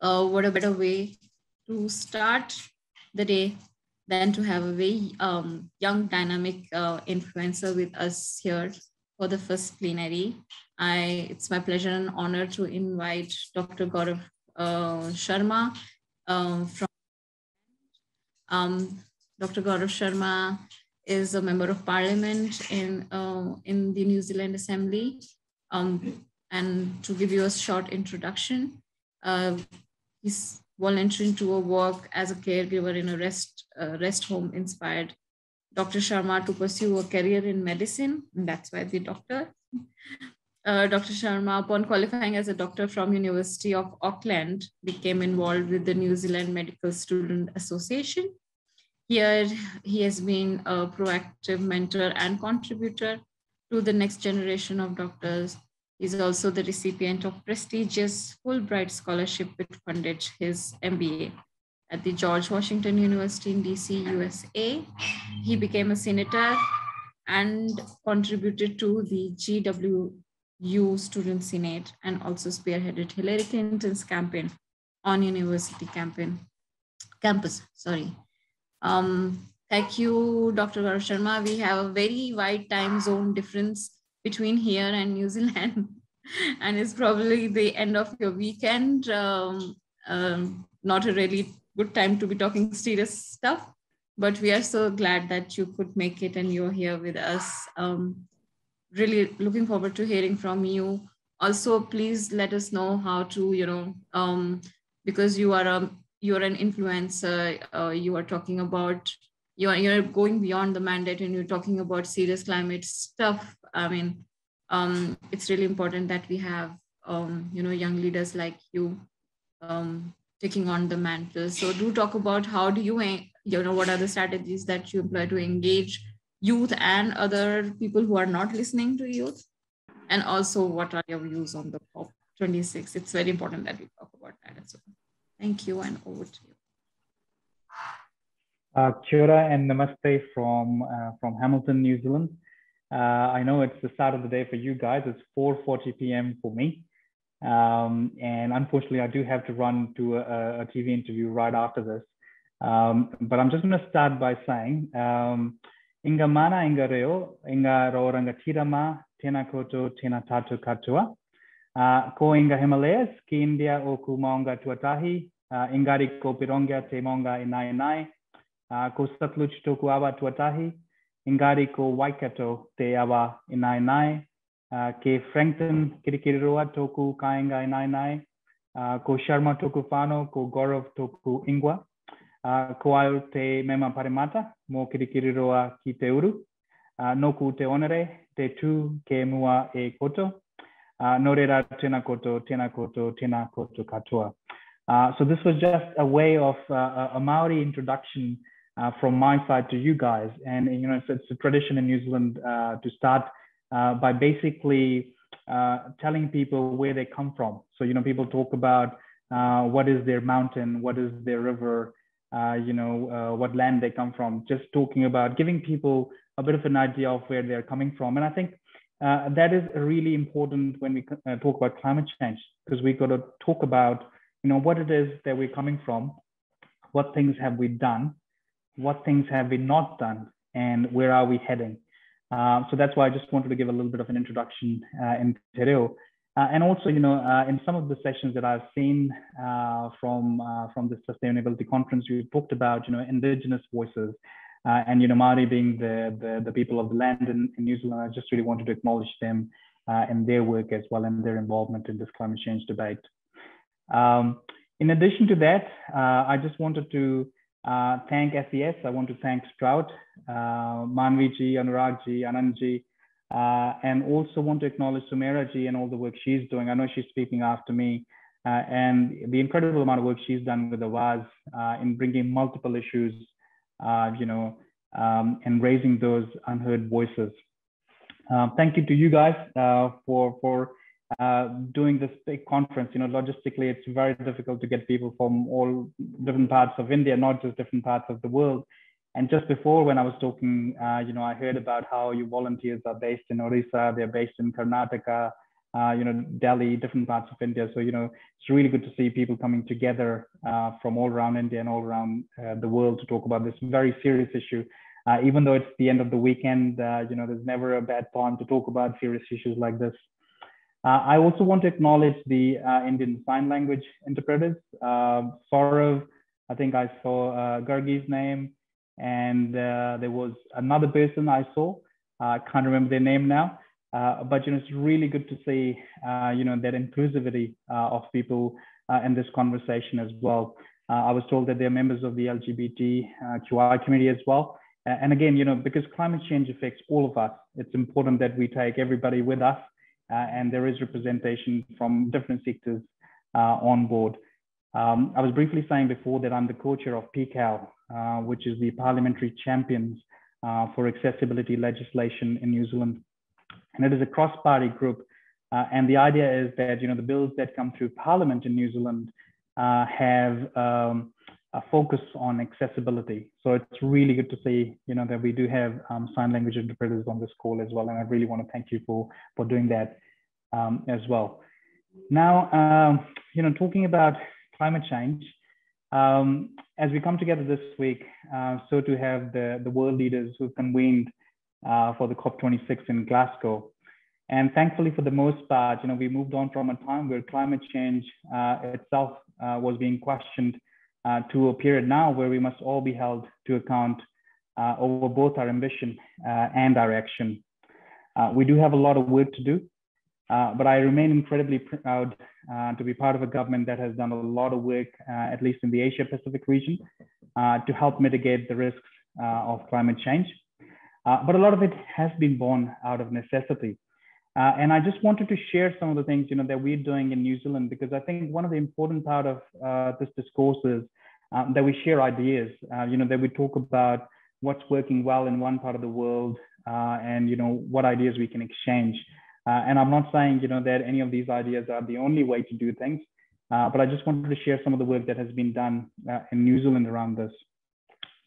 uh, what a better way to start the day than to have a very um, young, dynamic uh, influencer with us here for the first plenary. I, it's my pleasure and honor to invite Dr. Gaurav uh, Sharma um, from um, Dr. Gaurav Sharma is a member of parliament in, uh, in the New Zealand Assembly. Um, and to give you a short introduction, uh, he's volunteering to a work as a caregiver in a rest, uh, rest home inspired Dr. Sharma to pursue a career in medicine. And that's why the doctor. Uh, Dr. Sharma, upon qualifying as a doctor from University of Auckland, became involved with the New Zealand Medical Student Association. Here, he has been a proactive mentor and contributor to the next generation of doctors He's also the recipient of prestigious Fulbright Scholarship, which funded his MBA at the George Washington University in DC, USA. He became a senator and contributed to the GWU Student Senate and also spearheaded Hillary Clinton's campaign on university campaign, campus. Sorry. Um, thank you, Dr. Gaurav Sharma. We have a very wide time zone difference between here and New Zealand. and it's probably the end of your weekend. Um, um, not a really good time to be talking serious stuff, but we are so glad that you could make it and you're here with us. Um, really looking forward to hearing from you. Also, please let us know how to, you know, um, because you are a you're an influencer. Uh, you are talking about you are you're going beyond the mandate and you're talking about serious climate stuff I mean, um, it's really important that we have, um, you know, young leaders like you um, taking on the mantle. So do talk about how do you, you know, what are the strategies that you employ to engage youth and other people who are not listening to youth? And also what are your views on the COP26? It's very important that we talk about that as well. Thank you and over to you. Uh, kia and namaste from, uh, from Hamilton, New Zealand. Uh, I know it's the start of the day for you guys. It's 4:40 p.m. for me, um, and unfortunately, I do have to run to a, a TV interview right after this. Um, but I'm just going to start by saying, um, Inga mana inga reo, inga rooranga tirama, tena koto, tena tatu katua. Uh, ko inga Himalayas, ki India o ku maunga tuatahi, uh, ingari ko Pirongia te maunga inai inai, uh, ko Satluj toku awa tuatahi, Ingari ko Waikato te awa inai nai, uh, ke Frankton kirikiriroa toku kainga inai nai, uh, ko Sharma toku whānau, ko Gaurav toku ingwa, uh, ko au te mema parimata mo kirikiriroa ki te uru, uh, noku te onere, te tū ke mua e koto, uh, no reira tēnā koto, tēnā koto, tēnā koto katoa. Uh, so this was just a way of uh, a Maori introduction uh, from my side to you guys. And you know, it's, it's a tradition in New Zealand uh, to start uh, by basically uh, telling people where they come from. So you know, people talk about uh, what is their mountain, what is their river, uh, you know, what land they come from. Just talking about giving people a bit of an idea of where they're coming from. And I think that is really important when we talk about climate change because we've got to talk about you know what it is that we're coming from, what things have we done, what things have we not done and where are we heading. Uh, so that's why I just wanted to give a little bit of an introduction uh, in Tereo. Uh, and also, you know, uh, in some of the sessions that I've seen uh, from uh, from the sustainability conference, we talked about, you know, indigenous voices, and you know, Maori being the, the, the people of the land in, in, New Zealand. I just really wanted to acknowledge them and their work as well and their involvement in this climate change debate. Um, in addition to that, I just wanted to uh, thank FES. I want to thank Sprout, uh, Manviji, Anuragji, Anandji, uh, and also want to acknowledge Sumeraji and all the work she's doing. I know she's speaking after me, uh, and the incredible amount of work she's done with the WAS uh, in bringing multiple issues, uh, you know, um, and raising those unheard voices. Thank you to you guys for for uh, doing this big conference, you know, logistically, it's very difficult to get people from all different parts of India, not just different parts of the world. And just before, when I was talking, uh, you know, I heard about how your volunteers are based in Orissa, they're based in Karnataka, uh, you know, Delhi, different parts of India. So, you know, it's really good to see people coming together uh, from all around India and all around uh, the world to talk about this very serious issue. Uh, even though it's the end of the weekend, you know, there's never a bad time to talk about serious issues like this. Uh, I also want to acknowledge the Indian Sign Language interpreters. Uh, Saurav, I think I saw uh, Gargi's name, and there was another person I saw. I can't remember their name now. Uh, but you know, it's really good to see uh, you know that inclusivity uh, of people uh, in this conversation as well. Uh, I was told that they're members of the LGBTQI community as well. And again, you know, because climate change affects all of us, it's important that we take everybody with us, and there is representation from different sectors on board. Um, I was briefly saying before that I'm the co-chair of PCAL, which is the Parliamentary Champions for Accessibility Legislation in New Zealand and it is a cross-party group. Uh, and the idea is that you know the bills that come through Parliament in New Zealand uh, have um, a focus on accessibility. So it's really good to see you know that we do have um, sign language interpreters on this call as well. And I really want to thank you for for doing that um, as well. Now, um, you know, talking about climate change, um, as we come together this week, uh, so to have the the world leaders who've convened uh, for the COP26 in Glasgow. And thankfully, for the most part, you know, we moved on from a time where climate change uh, itself uh, was being questioned uh, to a period now where we must all be held to account uh, over both our ambition uh, and our action. we do have a lot of work to do, but I remain incredibly proud to be part of a government that has done a lot of work, at least in the Asia Pacific region, to help mitigate the risks of climate change. Uh, but a lot of it has been born out of necessity. Uh, and I just wanted to share some of the things you know that we're doing in New Zealand because I think one of the important part of uh, this discourse is um, that we share ideas. Uh, you know that we talk about what's working well in one part of the world uh, and you know what ideas we can exchange. Uh, and I'm not saying you know that any of these ideas are the only way to do things, but I just wanted to share some of the work that has been done in New Zealand around this.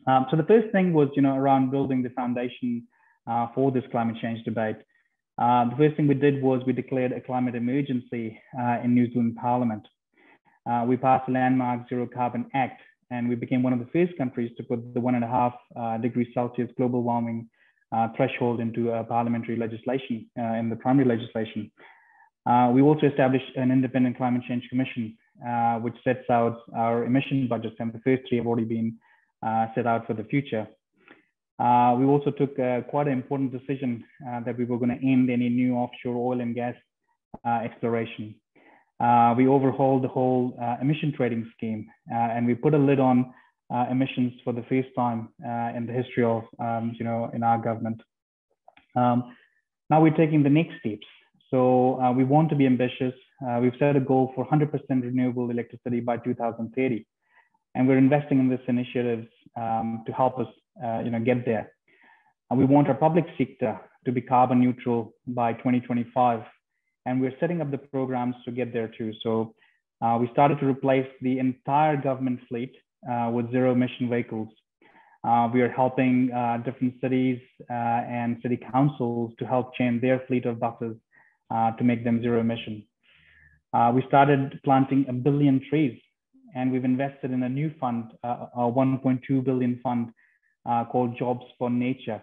Um, so the first thing was, you know, around building the foundation uh, for this climate change debate. Uh, the first thing we did was we declared a climate emergency uh, in New Zealand Parliament. Uh, we passed the landmark Zero Carbon Act, and we became one of the first countries to put the one and a half uh, degrees Celsius global warming uh, threshold into parliamentary legislation in the primary legislation. we also established an independent climate change commission, which sets out our emission budgets, and the first three have already been uh, set out for the future. Uh, we also took uh, quite an important decision that we were going to end any new offshore oil and gas exploration. We overhauled the whole emission trading scheme and we put a lid on emissions for the first time in the history of, um, you know, in our government. Um, now we're taking the next steps. So uh, we want to be ambitious. Uh, we've set a goal for 100% renewable electricity by 2030 and we're investing in these initiatives um, to help us, uh, you know, get there. And we want our public sector to be carbon neutral by 2025, and we're setting up the programs to get there too. So uh, we started to replace the entire government fleet uh, with zero emission vehicles. Uh, we are helping uh, different cities uh, and city councils to help change their fleet of buses to make them zero emission. we started planting a billion trees and we've invested in a new fund, uh, a 1.2 billion fund uh, called Jobs for Nature.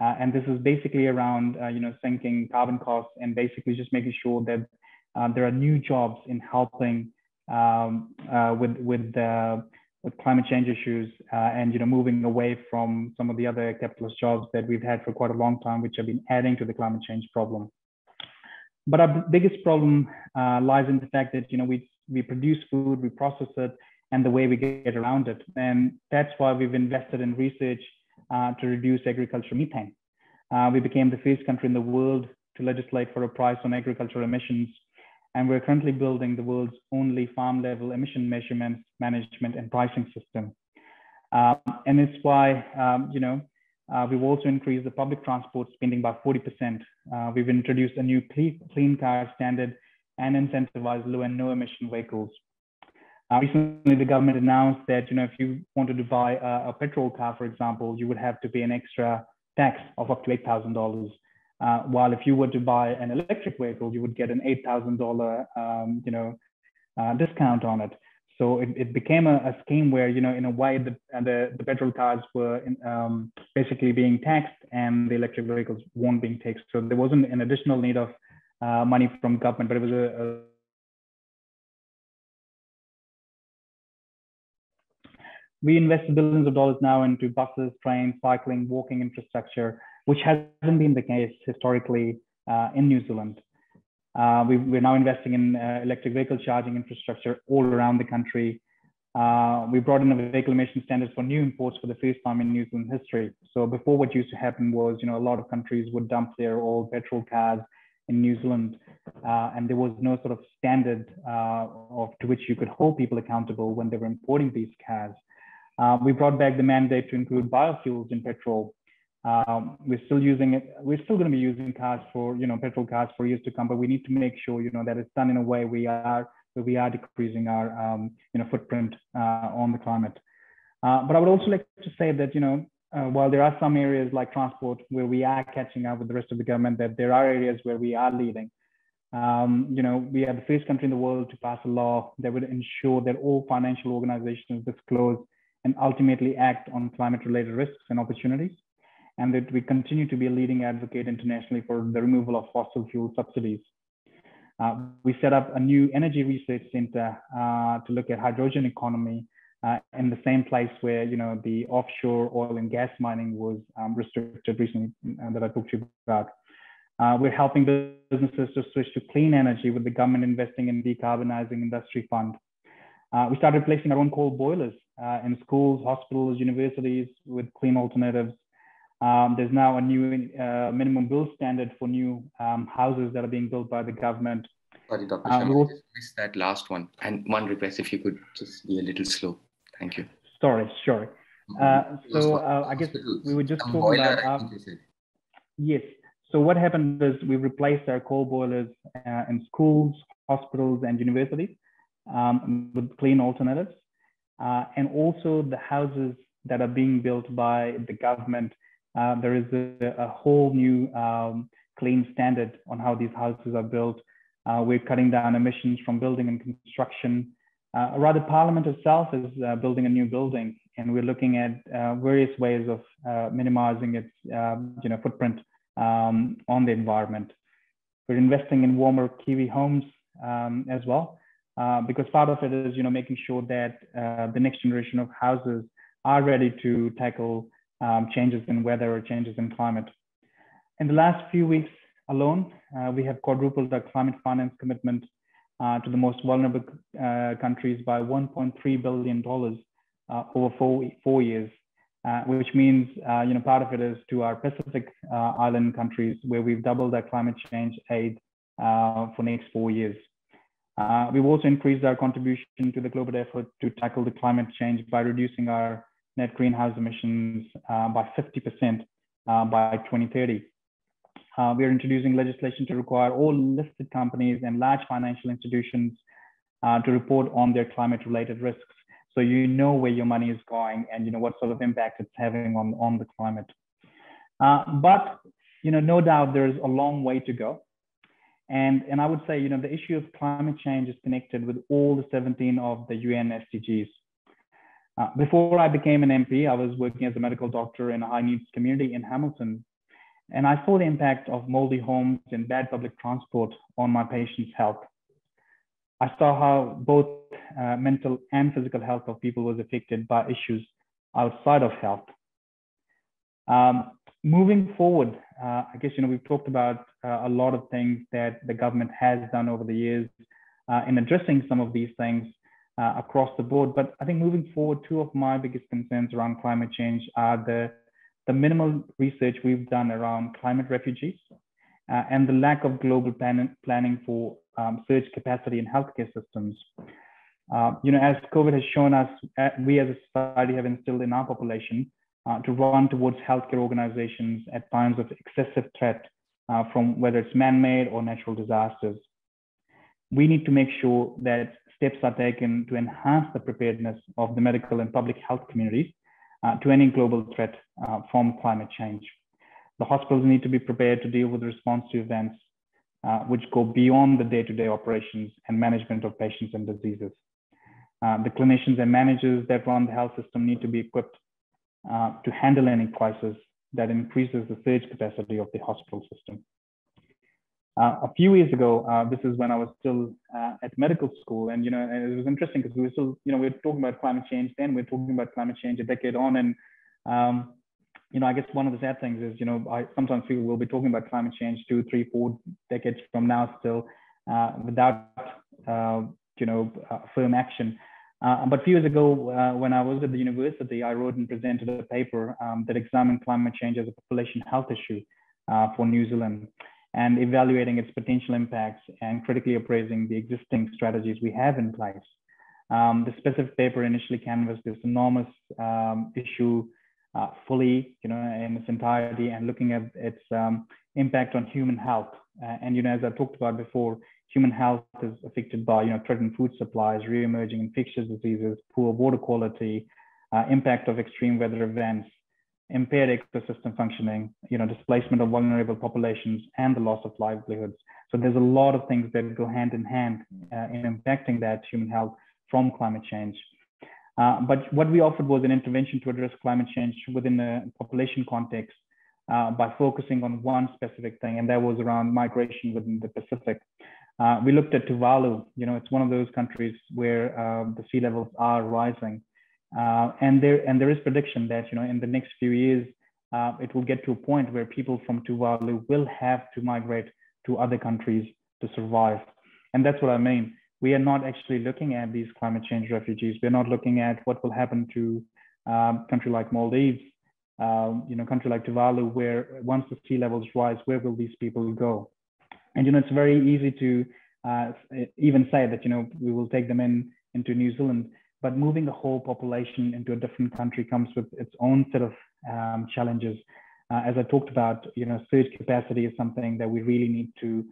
Uh, and this is basically around, uh, you know, sinking carbon costs and basically just making sure that uh, there are new jobs in helping um, uh, with with with climate change issues and you know moving away from some of the other capitalist jobs that we've had for quite a long time, which have been adding to the climate change problem. But our biggest problem lies in the fact that you know we we produce food, we process it, and the way we get around it. And that's why we've invested in research uh, to reduce agricultural methane. Uh, we became the first country in the world to legislate for a price on agricultural emissions. And we're currently building the world's only farm level emission measurement, management, and pricing system. Um, and it's why, um, you know, uh, we've also increased the public transport spending by 40%. Uh, we've introduced a new clean car standard and incentivized low and no emission vehicles. Uh, recently, the government announced that you know if you wanted to buy a, a petrol car, for example, you would have to pay an extra tax of up to eight thousand uh, dollars while if you were to buy an electric vehicle, you would get an $8,000, um, you know, uh, discount on it. So it, it became a, a, scheme where, you know, in a way, the, the, the petrol cars were in, um, basically being taxed and the electric vehicles weren't being taxed. So there wasn't an additional need of uh, money from government, but it was a, a we invest billions of dollars now into buses, trains, cycling, walking infrastructure, which hasn't been the case historically uh, in New Zealand. Uh, we, are now investing in uh, electric vehicle charging infrastructure all around the country. Uh, we brought in a vehicle emission standards for new imports for the first time in New Zealand history. So before what used to happen was, you know, a lot of countries would dump their old petrol cars in New Zealand, uh, and there was no sort of standard uh, of to which you could hold people accountable when they were importing these cars. Uh, we brought back the mandate to include biofuels in petrol. Um, we're still using it. We're still going to be using cars for, you know, petrol cars for years to come, but we need to make sure, you know, that it's done in a way we are, we are decreasing our, um, you know, footprint uh, on the climate. Uh, but I would also like to say that, you know, uh, while there are some areas like transport where we are catching up with the rest of the government, that there are areas where we are leading. Um, you know, we are the first country in the world to pass a law that would ensure that all financial organizations disclose and ultimately act on climate related risks and opportunities. And that we continue to be a leading advocate internationally for the removal of fossil fuel subsidies. Uh, we set up a new energy research center uh, to look at hydrogen economy uh, in the same place where you know the offshore oil and gas mining was um, restricted recently uh, that I talked to you about. Uh, we're helping businesses to switch to clean energy with the government investing in decarbonizing industry fund. Uh, we started replacing our own coal boilers uh, in schools, hospitals, universities with clean alternatives. Um, there's now a new uh, minimum build standard for new um, houses that are being built by the government. Sorry, Dr. Uh, Sharma, I missed that last one. And one request, if you could just be a little slow. Thank you. Sorry, sorry. Mm-hmm. Uh, so uh, I guess we would just talk about. Uh, yes. So what happened is we replaced our coal boilers uh, in schools, hospitals, and universities um, with clean alternatives. Uh, and also the houses that are being built by the government. Uh, there is a, a whole new um, clean standard on how these houses are built. Uh, we're cutting down emissions from building and construction. Uh, rather, Parliament itself is uh, building a new building, and we're looking at uh, various ways of minimizing its you know, footprint um, on the environment. We're investing in warmer Kiwi homes um, as well. Uh, because part of it is, you know, making sure that uh, the next generation of houses are ready to tackle um, changes in weather or changes in climate. In the last few weeks alone, uh, we have quadrupled our climate finance commitment uh, to the most vulnerable uh, countries by $1.3 billion over four, four years, which means, you know, part of it is to our Pacific island countries where we've doubled our climate change aid for next four years. Uh, we've also increased our contribution to the global effort to tackle the climate change by reducing our net greenhouse emissions uh, by 50% uh, by 2030. Uh, we are introducing legislation to require all listed companies and large financial institutions uh, to report on their climate related risks. So you know where your money is going and you know what sort of impact it's having on, on the climate. Uh, but you know, no doubt there's a long way to go. And, and I would say, you know, the issue of climate change is connected with all the 17 of the UN SDGs. Uh, before I became an MP, I was working as a medical doctor in a high needs community in Hamilton. And I saw the impact of moldy homes and bad public transport on my patients' health. I saw how both uh, mental and physical health of people was affected by issues outside of health. Um, moving forward, uh, I guess, you know, we've talked about uh, a lot of things that the government has done over the years uh, in addressing some of these things uh, across the board. But I think moving forward, two of my biggest concerns around climate change are the, the minimal research we've done around climate refugees uh, and the lack of global plan planning for um, surge capacity in healthcare systems. Uh, you know, as COVID has shown us, we as a society have instilled in our population uh, to run towards healthcare organizations at times of excessive threat uh, from whether it's man-made or natural disasters. We need to make sure that steps are taken to enhance the preparedness of the medical and public health communities uh, to any global threat uh, from climate change. the hospitals need to be prepared to deal with response to events uh, which go beyond the day-to-day operations and management of patients and diseases. Uh, the clinicians and managers that run the health system need to be equipped uh, to handle any crisis that increases the surge capacity of the hospital system. Uh, a few years ago, uh, this is when I was still uh, at medical school, and you know, it was interesting because we were still, you know, we were talking about climate change then. We are talking about climate change a decade on, and um, you know, I guess one of the sad things is, you know, I sometimes we'll be talking about climate change two, three, four decades from now still, uh, without, you know, firm action. Uh, but a few years ago, uh, when I was at the university, I wrote and presented a paper um, that examined climate change as a population health issue uh, for New Zealand and evaluating its potential impacts and critically appraising the existing strategies we have in place. Um, the specific paper initially canvassed this enormous um, issue uh, fully, you know, in its entirety and looking at its um, impact on human health. Uh, and, you know, as I talked about before, human health is affected by, you know, threatened food supplies, re-emerging infectious diseases, poor water quality, uh, impact of extreme weather events, impaired ecosystem functioning, you know, displacement of vulnerable populations, and the loss of livelihoods. So there's a lot of things that go hand in hand uh, in impacting that human health from climate change. Uh, but what we offered was an intervention to address climate change within a population context uh, by focusing on one specific thing, and that was around migration within the Pacific. Uh, we looked at Tuvalu. You know, it's one of those countries where um, the sea levels are rising, uh, and there and there is prediction that you know in the next few years uh, it will get to a point where people from Tuvalu will have to migrate to other countries to survive, and that's what I mean we are not actually looking at these climate change refugees. We're not looking at what will happen to um, country like Maldives, um, you know, country like Tuvalu, where once the sea levels rise, where will these people go? And you know, it's very easy to uh, even say that you know we will take them in into New Zealand, but moving a whole population into a different country comes with its own set of um, challenges. Uh, as I talked about, you know, surge capacity is something that we really need to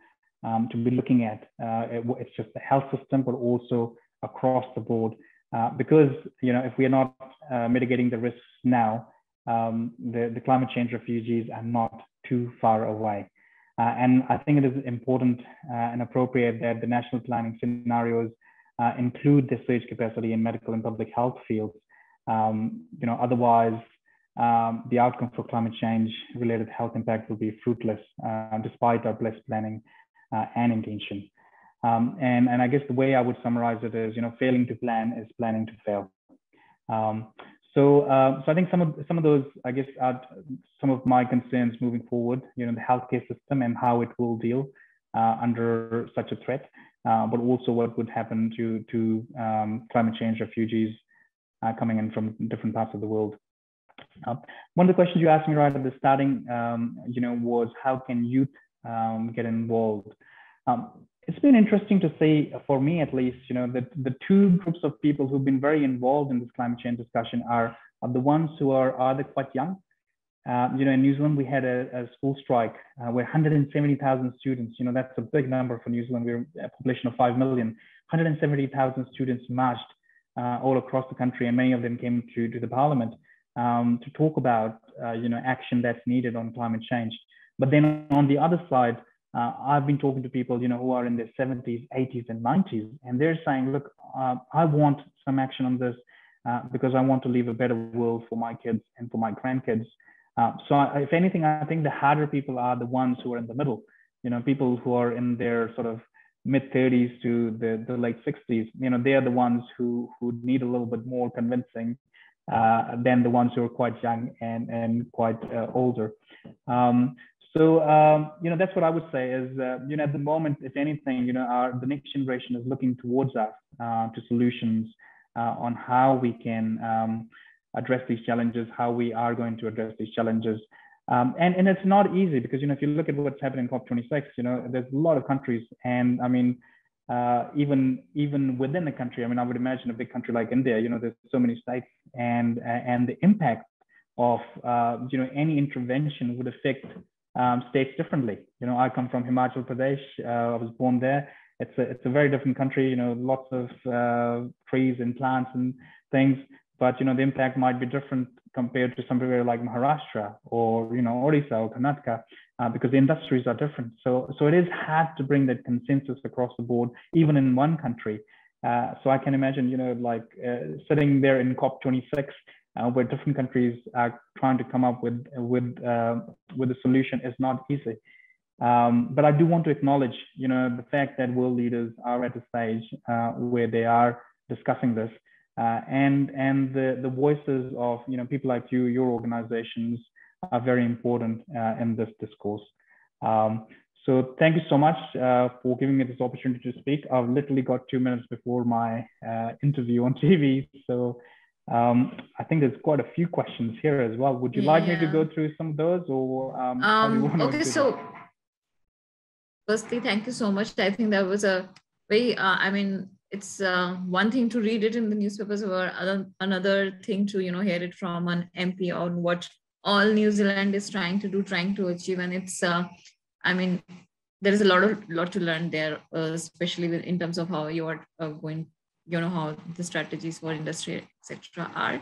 um, to be looking at. Uh, it, it's just the health system, but also across the board. Uh, because you know, if we are not uh, mitigating the risks now, um, the, the climate change refugees are not too far away. Uh, and I think it is important uh, and appropriate that the national planning scenarios uh, include the surge capacity in medical and public health fields. Um, you know, otherwise, um, the outcome for climate change related health impact will be fruitless despite our blessed planning uh, and intention. Um, and, and I guess the way I would summarize it is, you know, failing to plan is planning to fail. Um, so, uh, so I think some of some of those, I guess, are some of my concerns moving forward. You know, the healthcare system and how it will deal uh, under such a threat, uh, but also what would happen to to um, climate change refugees uh, coming in from different parts of the world. Uh, one of the questions you asked me right at the starting, um, you know, was how can youth um, get involved. It's been interesting to see, for me at least, you know, that the two groups of people who've been very involved in this climate change discussion are, are the ones who are either quite young. Uh, you know, in New Zealand, we had a, a school strike uh, where 170,000 students, you know, that's a big number for New Zealand. We're a population of 5 million. 170,000 students marched uh, all across the country, and many of them came to, to the parliament um, to talk about, uh, you know, action that's needed on climate change. But then on the other side, uh, I've been talking to people, you know, who are in their 70s, 80s, and 90s, and they're saying, look, uh, I want some action on this uh, because I want to leave a better world for my kids and for my grandkids. Uh, so I, if anything, I think the harder people are the ones who are in the middle, you know, people who are in their sort of mid 30s to the, the late 60s, you know, they're the ones who, who need a little bit more convincing uh, than the ones who are quite young and, and quite uh, older. Um, so um, you know that's what I would say is uh, you know at the moment, if anything, you know our the next generation is looking towards us uh, to solutions uh, on how we can um, address these challenges, how we are going to address these challenges. Um, and, and it's not easy because you know if you look at what's happening in COP26, you know there's a lot of countries, and I mean uh, even even within the country, I mean I would imagine a big country like India, you know there's so many states, and and the impact of uh, you know any intervention would affect um, states differently. You know, I come from Himachal Pradesh. Uh, I was born there. It's a it's a very different country. You know, lots of uh, trees and plants and things. But you know, the impact might be different compared to somewhere like Maharashtra or you know Orissa or Karnataka uh, because the industries are different. So so it is hard to bring that consensus across the board, even in one country. Uh, so I can imagine, you know, like uh, sitting there in COP26, uh, where different countries are trying to come up with with uh, with a solution is not easy. Um, but I do want to acknowledge, you know, the fact that world leaders are at a stage uh, where they are discussing this, uh, and and the the voices of you know people like you, your organizations are very important in this discourse. Um, so thank you so much uh, for giving me this opportunity to speak. I've literally got two minutes before my uh, interview on TV. So um, I think there's quite a few questions here as well. Would you yeah. like me to go through some of those or? Um, um okay, so firstly, thank you so much. I think that was a very, uh, I mean, it's uh, one thing to read it in the newspapers or other, another thing to, you know, hear it from an MP on what all New Zealand is trying to do, trying to achieve. And it's, uh, I mean, there is a lot of lot to learn there, uh, especially with, in terms of how you are uh, going, you know, how the strategies for industry, etc. are.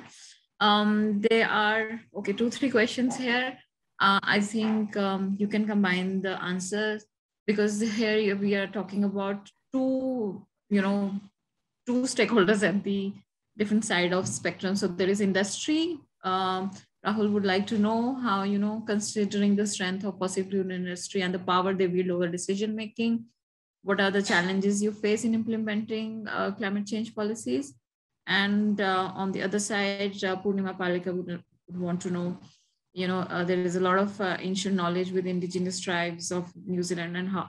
Um, there are okay, two three questions here. Uh, I think um, you can combine the answers because here we are talking about two, you know, two stakeholders at the different side of spectrum. So there is industry, um, Rahul would like to know how, you know, considering the strength of fossil fuel industry and the power they wield over decision making, what are the challenges you face in implementing uh, climate change policies? And uh, on the other side, uh, Purnima Palekar would, want to know, you know, uh, there is a lot of uh, ancient knowledge with indigenous tribes of New Zealand and how,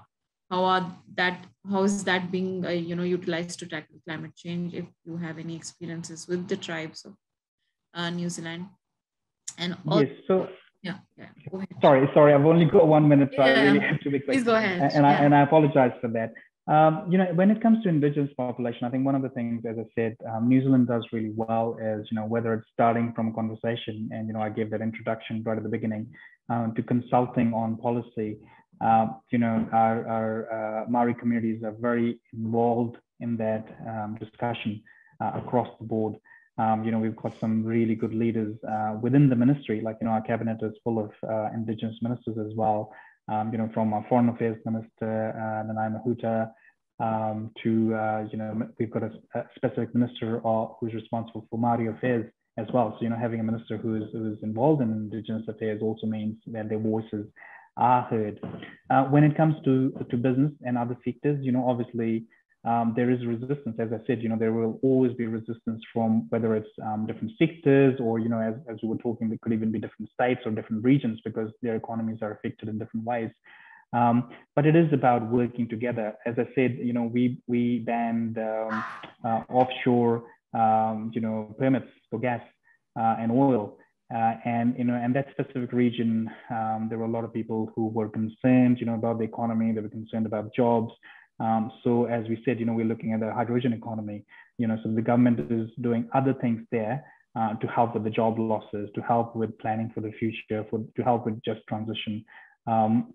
how are that, how is that being, uh, you know, utilized to tackle climate change? If you have any experiences with the tribes of New Zealand. And yes, so yeah, yeah. Sorry, sorry, I've only got one minute, so yeah. I really have to be quick. Please go ahead. And, I and I apologize for that. Um, you know, when it comes to indigenous population, I think one of the things, as I said, um, New Zealand does really well is, you know, whether it's starting from a conversation, and you know, I gave that introduction right at the beginning, um, to consulting on policy. Uh, you know, our, our uh, Maori communities are very involved in that um, discussion uh, across the board. Um, you know, we've got some really good leaders uh, within the ministry, like, you know, our cabinet is full of uh, Indigenous ministers as well, um, you know, from our Foreign Affairs Minister, uh, Mahuta, um, to, uh, you know, we've got a, a specific minister who's responsible for Māori affairs as well. So, you know, having a minister who is, who is involved in Indigenous affairs also means that their voices are heard. Uh, when it comes to, to business and other sectors, you know, obviously, um, there is resistance. As I said, you know, there will always be resistance from whether it's um, different sectors or, you know, as, as we were talking, there could even be different states or different regions because their economies are affected in different ways. Um, but it is about working together. As I said, you know, we we banned um, uh, offshore, um, you know, permits for gas uh, and oil. Uh, and you know, and that specific region, um, there were a lot of people who were concerned, you know, about the economy. They were concerned about jobs. Um, so as we said, you know, we're looking at the hydrogen economy, you know, so the government is doing other things there uh, to help with the job losses, to help with planning for the future, for to help with just transition. Um,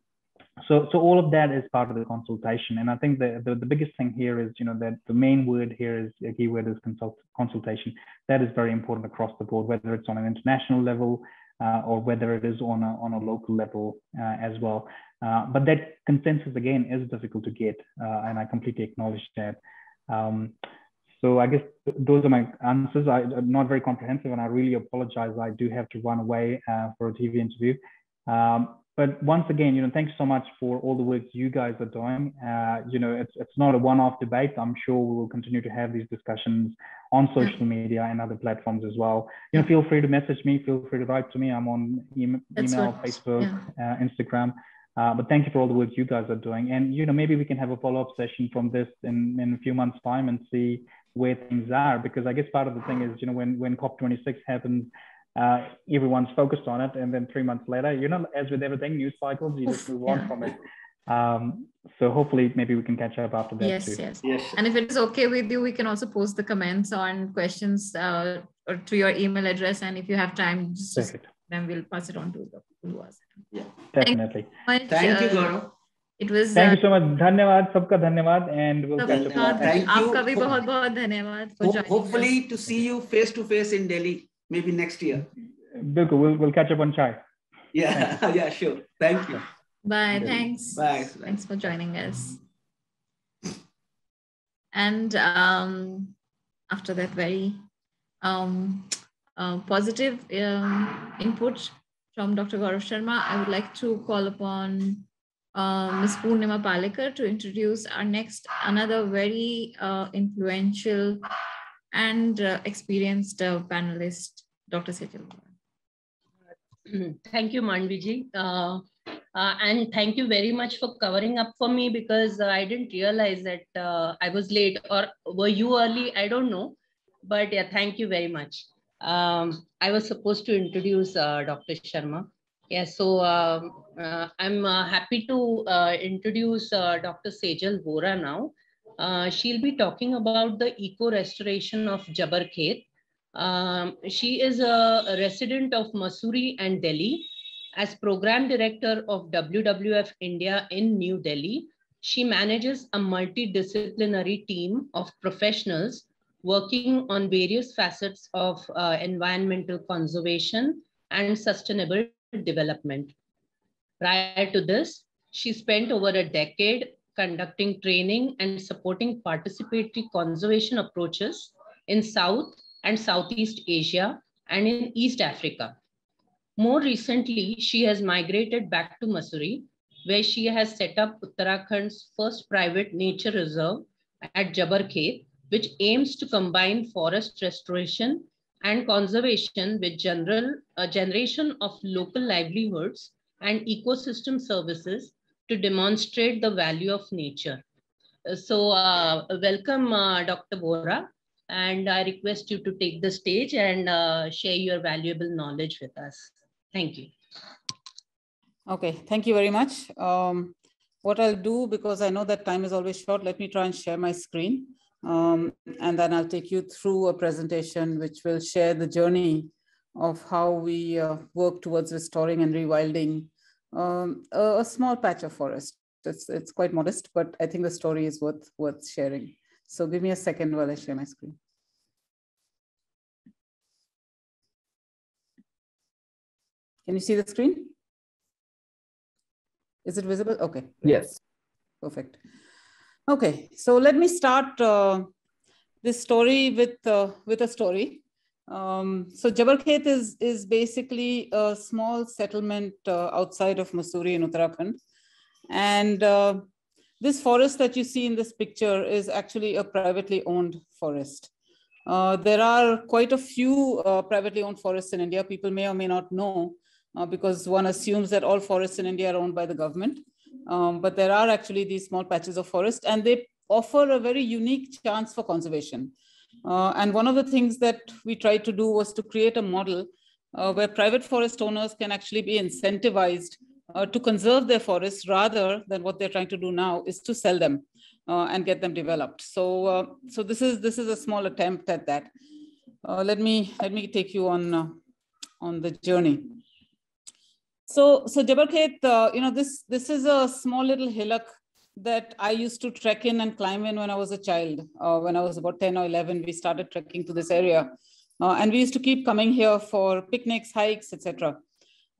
so, so all of that is part of the consultation. And I think the, the, the, biggest thing here is, you know, that the main word here is a key word is consult, consultation. That is very important across the board, whether it's on an international level or whether it is on a, on a local level uh, as well. Uh, but that consensus again is difficult to get, uh, and I completely acknowledge that. Um, so I guess those are my answers. I, am not very comprehensive, and I really apologize. I do have to run away uh, for a TV interview. Um, but once again, you know, thanks so much for all the work you guys are doing. Uh, you know, it's it's not a one-off debate. I'm sure we will continue to have these discussions on social media and other platforms as well. You know, feel free to message me. Feel free to write to me. I'm on email, email Facebook, yeah. uh, Instagram. Uh, but thank you for all the work you guys are doing. And, you know, maybe we can have a follow-up session from this in, in a few months time and see where things are. Because I guess part of the thing is, you know, when, when COP26 happens, uh, everyone's focused on it. And then three months later, you know, as with everything, news cycles, you just move on from it. Um, so hopefully maybe we can catch up after that yes too. yes yes and if it is okay with you we can also post the comments on questions uh, or to your email address and if you have time just, just then we'll pass it on to the people who asked yeah definitely thank, thank you Gaurav. it was thank uh, you so much धन्यवाद सबका धन्यवाद and we'll catch up thank you आपका भी बहुत बहुत धन्यवाद hopefully to see you face to face in Delhi maybe next year Bilkul, we'll, we'll catch up on chai. Yeah, yeah, sure. Thank you. Bye. Thanks. Bye. Thanks for joining us. And um, after that very um, uh, positive um, input from Dr. Gaurav Sharma, I would like to call upon uh, Ms. Purnima Palekar to introduce our next, another very uh, influential and uh, experienced uh, panelist, Dr. Sejal. Thank you, Manviji. Uh, uh, and thank you very much for covering up for me because uh, I didn't realize that uh, I was late or were you early? I don't know. But yeah, thank you very much. Um, I was supposed to introduce uh, Dr. Sharma. Yeah, so um, uh, I'm happy to introduce Dr. Sejal Worah now. she'll be talking about the eco restoration of Jabarkhet. Um, she is a resident of Mussoorie and Delhi as program director of WWF India in New Delhi, she manages a multidisciplinary team of professionals working on various facets of uh, environmental conservation and sustainable development. Prior to this, she spent over a decade conducting training and supporting participatory conservation approaches in South and Southeast Asia and in East Africa. More recently, she has migrated back to Mussoorie, where she has set up Uttarakhand's first private nature reserve at Jabarkhet, which aims to combine forest restoration and conservation with general a generation of local livelihoods and ecosystem services to demonstrate the value of nature. Uh, so uh, welcome, uh, Dr. Worah, and I request you to take the stage and uh, share your valuable knowledge with us. Thank you. Okay, thank you very much. Um, what I'll do, because I know that time is always short, let me try and share my screen. Um, and then I'll take you through a presentation which will share the journey of how we uh, work towards restoring and rewilding um, a, a, small patch of forest. It's, it's quite modest, but I think the story is worth, worth sharing. So give me a second while I share my screen. Can you see the screen? Is it visible? Okay. Yes. Perfect. Okay, so let me start uh, this story with uh, with a story. Um, so Jabarkhet is is basically a small settlement uh, outside of Mussoorie in Uttarakhand, and uh, this forest that you see in this picture is actually a privately owned forest. Uh, there are quite a few uh, privately owned forests in India. People may or may not know uh, because one assumes that all forests in India are owned by the government. Um, but there are actually these small patches of forest and they offer a very unique chance for conservation. Uh, and one of the things that we tried to do was to create a model uh, where private forest owners can actually be incentivized uh, to conserve their forests rather than what they're trying to do now is to sell them uh, and get them developed. So, uh, so this is this is a small attempt at that. let me let me take you on on the journey. So, so Jabarkhet, uh, you know, this, this is a small little hillock that I used to trek in and climb in when I was a child. Uh, when I was about 10 or 11, we started trekking to this area. Uh, and we used to keep coming here for picnics, hikes, etc.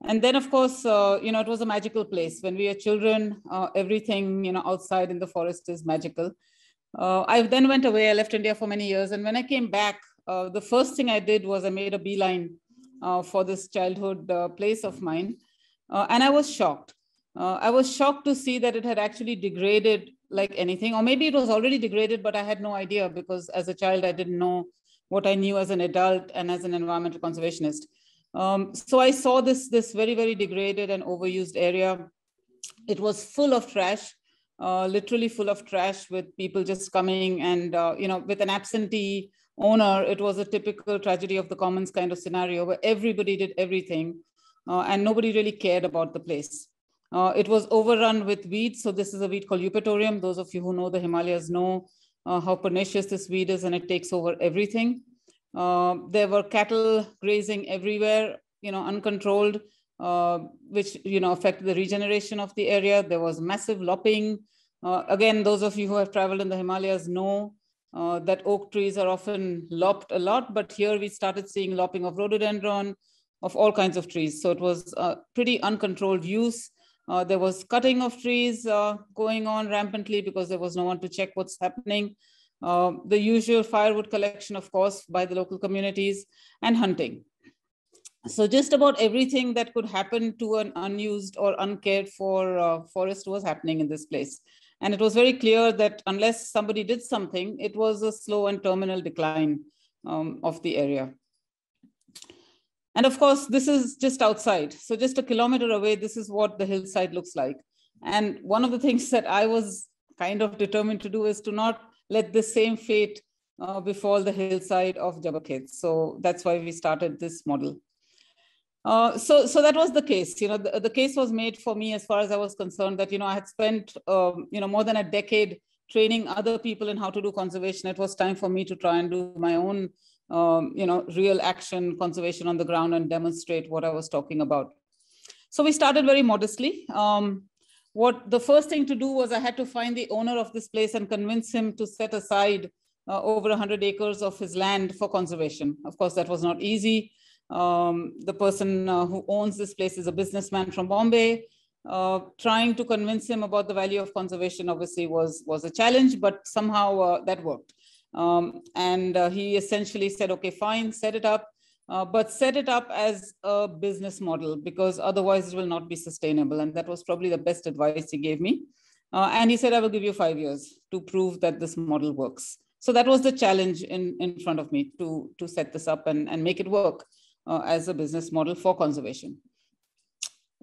And then, of course, uh, you know, it was a magical place. When we are children, uh, everything, you know, outside in the forest is magical. Uh, I then went away. I left India for many years. And when I came back, the first thing I did was I made a beeline for this childhood place of mine. Uh, and I was shocked. Uh, I was shocked to see that it had actually degraded like anything, or maybe it was already degraded, but I had no idea because as a child, I didn't know what I knew as an adult and as an environmental conservationist. Um, so I saw this, this very, very degraded and overused area. It was full of trash, uh, literally full of trash with people just coming and, uh, you know, with an absentee owner, it was a typical tragedy of the commons kind of scenario where everybody did everything uh, and nobody really cared about the place. Uh, it was overrun with weeds. So this is a weed called Eupatorium. Those of you who know the Himalayas know uh, how pernicious this weed is and it takes over everything. Uh, there were cattle grazing everywhere, you know, uncontrolled, uh, which, you know, affected the regeneration of the area. There was massive lopping. Uh, again, those of you who have traveled in the Himalayas know that oak trees are often lopped a lot, but here we started seeing lopping of rhododendron, of all kinds of trees. So it was a pretty uncontrolled use. Uh, there was cutting of trees uh, going on rampantly because there was no one to check what's happening. Uh, the usual firewood collection, of course, by the local communities and hunting. So just about everything that could happen to an unused or uncared for uh, forest was happening in this place. And it was very clear that unless somebody did something, it was a slow and terminal decline um, of the area. And of course, this is just outside. So just a kilometer away, this is what the hillside looks like. And one of the things that I was kind of determined to do is to not let the same fate uh, befall the hillside of Jabarkhet. So that's why we started this model. Uh, so, so that was the case. You know, the, the, case was made for me as far as I was concerned that you know I had spent um, you know more than a decade training other people in how to do conservation. It was time for me to try and do my own um, you know real action conservation on the ground and demonstrate what I was talking about. So we started very modestly. Um, what the first thing to do was I had to find the owner of this place and convince him to set aside uh, over 100 acres of his land for conservation. Of course, that was not easy. Um, the person uh, who owns this place is a businessman from Bombay. Uh, trying to convince him about the value of conservation obviously was, was a challenge, but somehow uh, that worked. Um, and uh, he essentially said, okay, fine, set it up, uh, but set it up as a business model because otherwise it will not be sustainable. And that was probably the best advice he gave me. Uh, and he said, I will give you five years to prove that this model works. So that was the challenge in, in front of me to, to set this up and, and make it work uh, as a business model for conservation.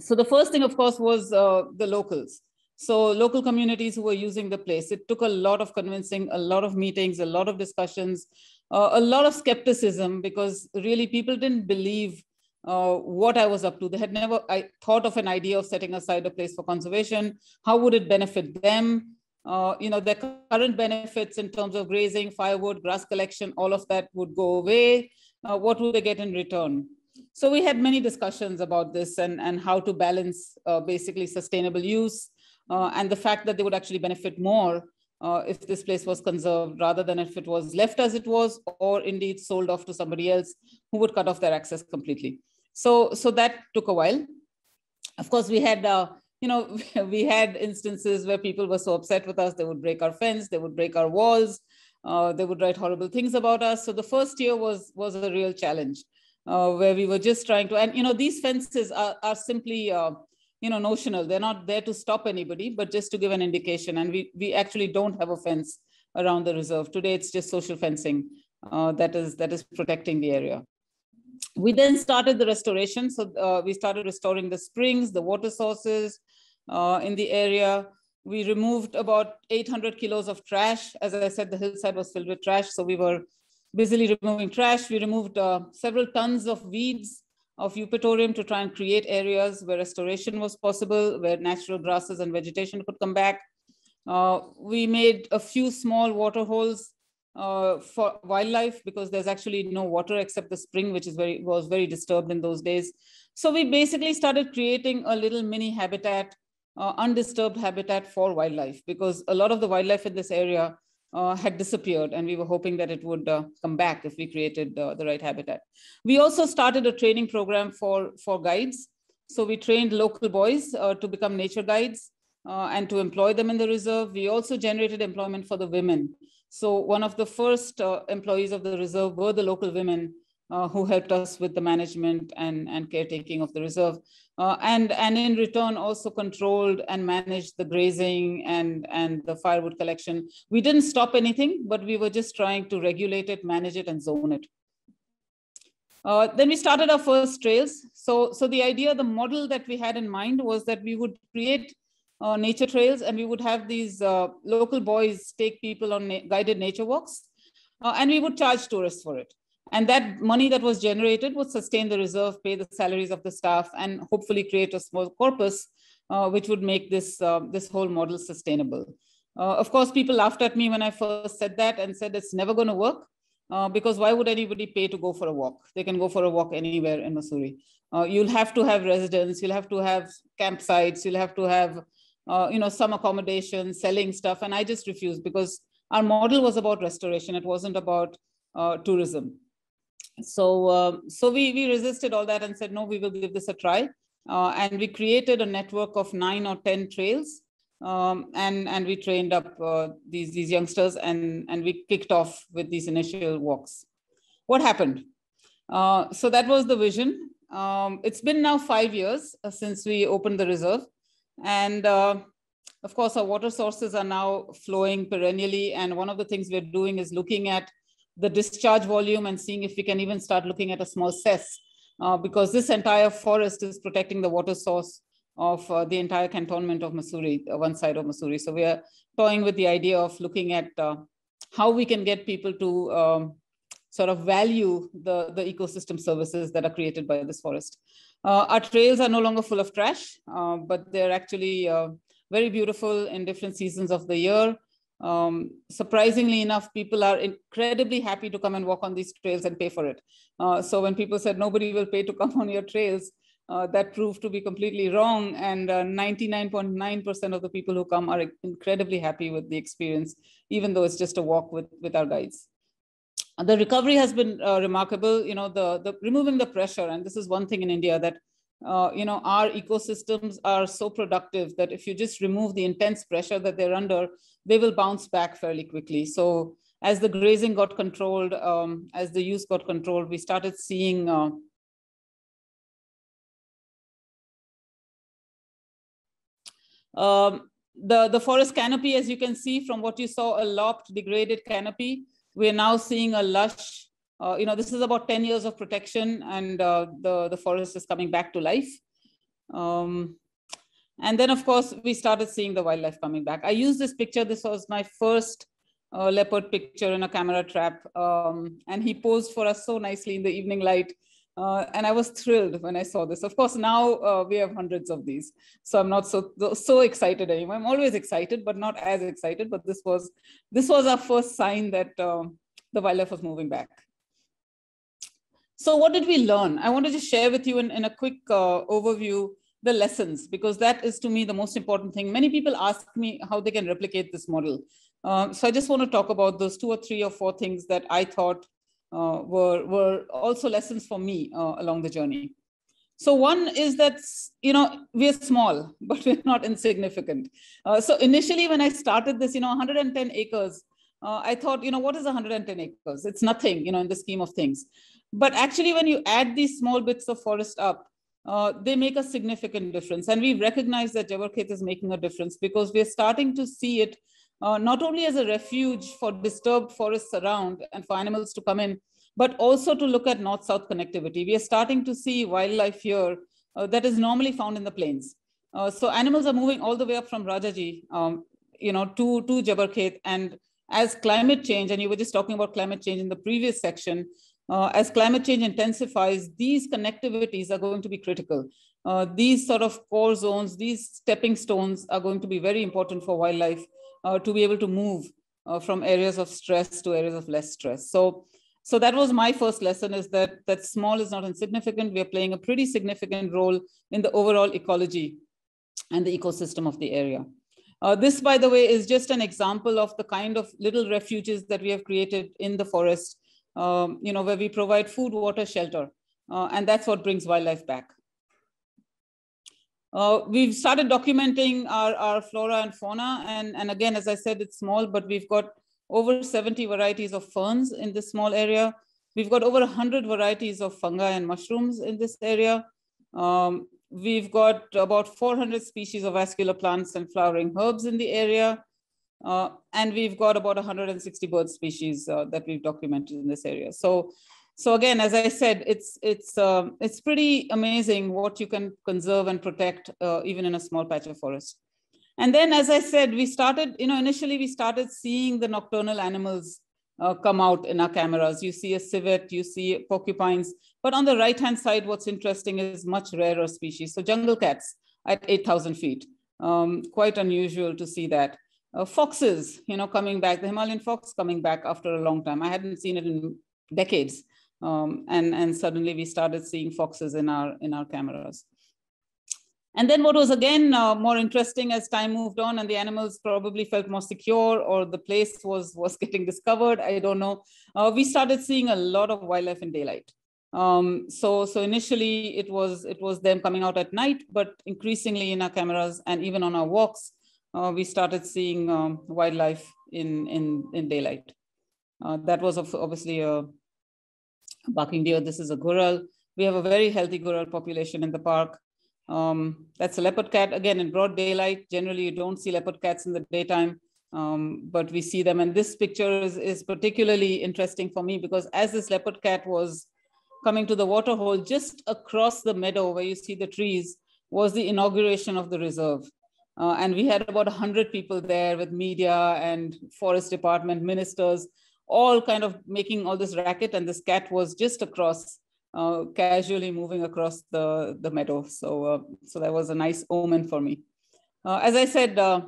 So the first thing, of course, was uh, the locals. So local communities who were using the place. It took a lot of convincing, a lot of meetings, a lot of discussions, uh, a lot of skepticism because really people didn't believe uh, what I was up to. They had never I thought of an idea of setting aside a place for conservation. How would it benefit them? Uh, you know, their current benefits in terms of grazing, firewood, grass collection, all of that would go away uh, what would they get in return? So we had many discussions about this and, and how to balance uh, basically sustainable use and the fact that they would actually benefit more uh, if this place was conserved rather than if it was left as it was or indeed sold off to somebody else who would cut off their access completely. So, so that took a while. Of course, we had, uh, you know, we had instances where people were so upset with us, they would break our fence, they would break our walls, uh, they would write horrible things about us. So the first year was was a real challenge, uh, where we were just trying to. And you know, these fences are are simply uh, you know notional. They're not there to stop anybody, but just to give an indication. And we we actually don't have a fence around the reserve today. It's just social fencing uh, that is that is protecting the area. We then started the restoration. So uh, we started restoring the springs, the water sources uh, in the area we removed about 800 kilos of trash. As I said, the hillside was filled with trash. So we were busily removing trash. We removed uh, several tons of weeds of eupatorium to try and create areas where restoration was possible, where natural grasses and vegetation could come back. Uh, we made a few small water holes uh, for wildlife because there's actually no water except the spring, which is very was very disturbed in those days. So we basically started creating a little mini habitat uh, undisturbed habitat for wildlife because a lot of the wildlife in this area uh, had disappeared and we were hoping that it would uh, come back if we created uh, the right habitat. We also started a training program for, for guides. So we trained local boys uh, to become nature guides uh, and to employ them in the reserve. We also generated employment for the women. So one of the first employees of the reserve were the local women uh, who helped us with the management and, and caretaking of the reserve. Uh, and, and in return also controlled and managed the grazing and, and the firewood collection. We didn't stop anything, but we were just trying to regulate it, manage it, and zone it. Uh, then we started our first trails. So, so the idea, the model that we had in mind was that we would create uh, nature trails and we would have these uh, local boys take people on na guided nature walks uh, and we would charge tourists for it. And that money that was generated would sustain the reserve, pay the salaries of the staff, and hopefully create a small corpus, uh, which would make this, uh, this whole model sustainable. Uh, of course, people laughed at me when I first said that and said it's never going to work. Uh, because why would anybody pay to go for a walk? They can go for a walk anywhere in Mussoorie. Uh, you'll have to have residents, you'll have to have campsites, you'll have to have uh, you know, some accommodation, selling stuff. And I just refused because our model was about restoration. It wasn't about tourism. So uh, so we we resisted all that and said no we will give this a try. Uh, and we created a network of nine or ten trails um, and and we trained up uh, these these youngsters and and we kicked off with these initial walks. What happened? Uh, so that was the vision. Um, it's been now five years uh, since we opened the reserve. And uh, of course our water sources are now flowing perennially. And one of the things we're doing is looking at the discharge volume and seeing if we can even start looking at a small cess uh, because this entire forest is protecting the water source of uh, the entire cantonment of Mussoorie, uh, one side of Mussoorie. So we are toying with the idea of looking at uh, how we can get people to um, sort of value the, the ecosystem services that are created by this forest. Uh, our trails are no longer full of trash, uh, but they're actually very beautiful in different seasons of the year. Um, surprisingly enough, people are incredibly happy to come and walk on these trails and pay for it. Uh, so when people said nobody will pay to come on your trails, uh, that proved to be completely wrong. And 99.9% uh, of the people who come are incredibly happy with the experience, even though it's just a walk with, with our guides. The recovery has been uh, remarkable, you know, the, the removing the pressure. And this is one thing in India that uh, you know, our ecosystems are so productive that if you just remove the intense pressure that they're under, they will bounce back fairly quickly. So as the grazing got controlled, um, as the use got controlled, we started seeing uh, um, the, the forest canopy, as you can see from what you saw, a lopped, degraded canopy. We're now seeing a lush uh, you know, this is about 10 years of protection and uh, the, the forest is coming back to life. Um, and then, of course, we started seeing the wildlife coming back. I used this picture. This was my first uh, leopard picture in a camera trap. Um, and he posed for us so nicely in the evening light. Uh, and I was thrilled when I saw this. Of course, now uh, we have hundreds of these, so I'm not so so excited anymore. I'm always excited, but not as excited. But this was this was our first sign that um, the wildlife was moving back. So what did we learn? I wanted to share with you in, in a quick uh, overview the lessons, because that is to me the most important thing. Many people ask me how they can replicate this model. Uh, so I just want to talk about those two or three or four things that I thought uh, were, were also lessons for me uh, along the journey. So one is that, you know, we're small, but we're not insignificant. Uh, so initially when I started this, you know, 110 acres, uh, I thought, you know, what is 110 acres? It's nothing, you know, in the scheme of things. But actually, when you add these small bits of forest up, uh, they make a significant difference. And we recognize that Jabarkhet is making a difference because we're starting to see it uh, not only as a refuge for disturbed forests around and for animals to come in, but also to look at north-south connectivity. We are starting to see wildlife here uh, that is normally found in the plains. Uh, so animals are moving all the way up from Rajaji, um, you know, to, to Jabarkhet. And as climate change, and you were just talking about climate change in the previous section, uh, as climate change intensifies, these connectivities are going to be critical. Uh, these sort of core zones, these stepping stones are going to be very important for wildlife uh, to be able to move uh, from areas of stress to areas of less stress. So, so that was my first lesson is that, that small is not insignificant. We are playing a pretty significant role in the overall ecology and the ecosystem of the area. Uh, this, by the way, is just an example of the kind of little refuges that we have created in the forest um, you know, where we provide food, water, shelter. Uh, and that's what brings wildlife back. Uh, we've started documenting our, our flora and fauna. And, and again, as I said, it's small, but we've got over 70 varieties of ferns in this small area. We've got over 100 varieties of fungi and mushrooms in this area. Um, we've got about 400 species of vascular plants and flowering herbs in the area. Uh, and we've got about 160 bird species uh, that we've documented in this area. So, so again, as I said, it's it's um, it's pretty amazing what you can conserve and protect uh, even in a small patch of forest. And then, as I said, we started, you know, initially we started seeing the nocturnal animals uh, come out in our cameras. You see a civet, you see porcupines, but on the right-hand side, what's interesting is much rarer species. So jungle cats at 8,000 feet. Um, quite unusual to see that uh, foxes, you know, coming back, the Himalayan fox coming back after a long time. I hadn't seen it in decades. Um, and, and suddenly we started seeing foxes in our, in our cameras. And then what was again uh, more interesting as time moved on and the animals probably felt more secure or the place was, was getting discovered, I don't know, uh, we started seeing a lot of wildlife in daylight. Um, so, so initially it was, it was them coming out at night, but increasingly in our cameras and even on our walks, uh, we started seeing um, wildlife in, in, in daylight. Uh, that was obviously a barking deer. This is a goral. We have a very healthy goral population in the park. Um, that's a leopard cat, again, in broad daylight. Generally, you don't see leopard cats in the daytime, um, but we see them. And this picture is, is particularly interesting for me because as this leopard cat was coming to the waterhole, just across the meadow where you see the trees was the inauguration of the reserve. Uh, and we had about 100 people there with media and forest department ministers, all kind of making all this racket. And this cat was just across uh, casually moving across the, the meadow. So, uh, so that was a nice omen for me. Uh, as I said, uh,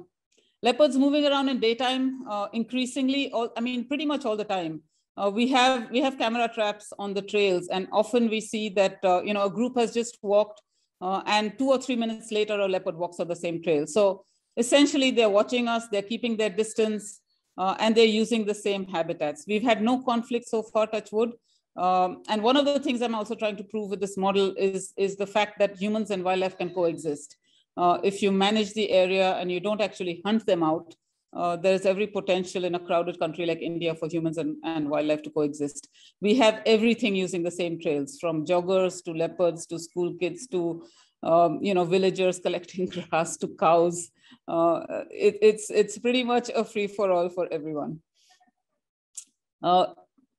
leopards moving around in daytime uh, increasingly, all, I mean, pretty much all the time. Uh, we have we have camera traps on the trails, and often we see that you know a group has just walked, and two or three minutes later, a leopard walks on the same trail. So essentially, they're watching us, they're keeping their distance, and they're using the same habitats. We've had no conflict so far, touch wood, um, and one of the things I'm also trying to prove with this model is, is the fact that humans and wildlife can coexist. Uh, if you manage the area and you don't actually hunt them out, uh, there's every potential in a crowded country like India for humans and, and wildlife to coexist. We have everything using the same trails, from joggers to leopards to school kids to um, you know villagers collecting grass to cows. Uh, it, it's it's pretty much a free for all for everyone. Uh,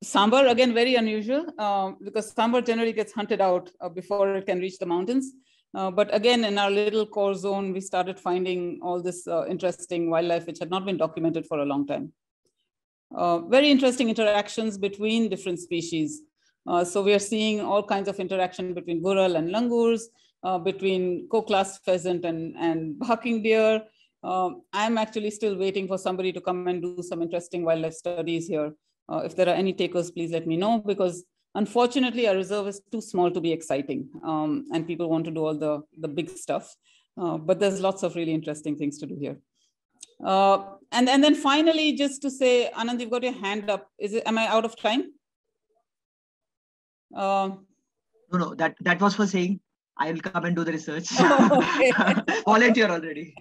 sambar, again, very unusual uh, because sambar generally gets hunted out uh, before it can reach the mountains. Uh, but again, in our little core zone, we started finding all this uh, interesting wildlife which had not been documented for a long time. Uh, very interesting interactions between different species. Uh, so we are seeing all kinds of interaction between goral and langurs, between koklass pheasant and, and barking deer. I'm actually still waiting for somebody to come and do some interesting wildlife studies here. Uh, if there are any takers, please let me know because unfortunately our reserve is too small to be exciting um, and people want to do all the, the big stuff. Uh, but there's lots of really interesting things to do here. Uh, and, and then finally, just to say, Anand, you've got your hand up. Is it, am I out of time? Uh, no, no, that, that was for saying I will come and do the research. Volunteer already.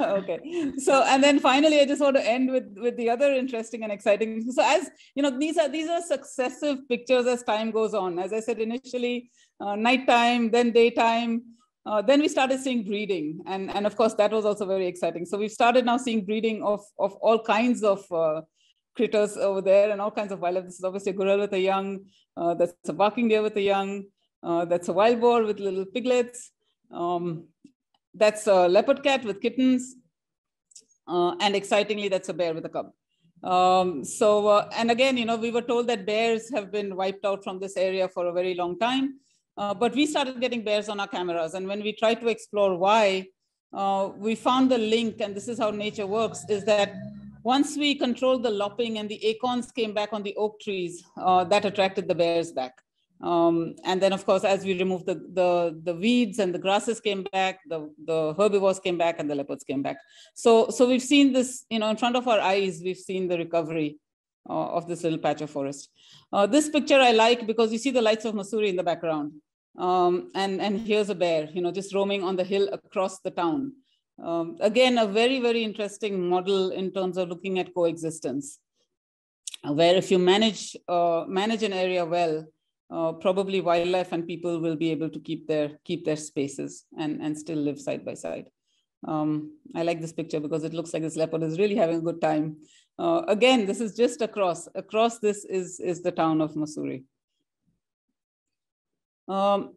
okay. So and then finally, I just want to end with with the other interesting and exciting. So as you know, these are these are successive pictures as time goes on. As I said initially, uh, nighttime, then daytime. Uh, then we started seeing breeding, and and of course that was also very exciting. So we've started now seeing breeding of of all kinds of uh, critters over there and all kinds of wildlife. This is obviously a goral with a young. Uh, that's a barking deer with a young. Uh, that's a wild boar with little piglets. Um, that's a leopard cat with kittens. Uh, and excitingly, that's a bear with a cub. Um, so, uh, and again, you know, we were told that bears have been wiped out from this area for a very long time. Uh, but we started getting bears on our cameras. And when we tried to explore why, uh, we found the link, and this is how nature works, is that once we controlled the lopping and the acorns came back on the oak trees, uh, that attracted the bears back. Um, and then, of course, as we removed the, the, the weeds and the grasses came back, the, the herbivores came back, and the leopards came back. So, so we've seen this, you know, in front of our eyes, we've seen the recovery uh, of this little patch of forest. Uh, this picture I like because you see the lights of Mussoorie in the background. Um, and, and here's a bear, you know, just roaming on the hill across the town. Um, again, a very, very interesting model in terms of looking at coexistence, where if you manage, uh, manage an area well, uh, probably wildlife and people will be able to keep their keep their spaces and and still live side by side. Um, I like this picture because it looks like this leopard is really having a good time. Uh, again, this is just across. Across this is is the town of Mussoorie. Um,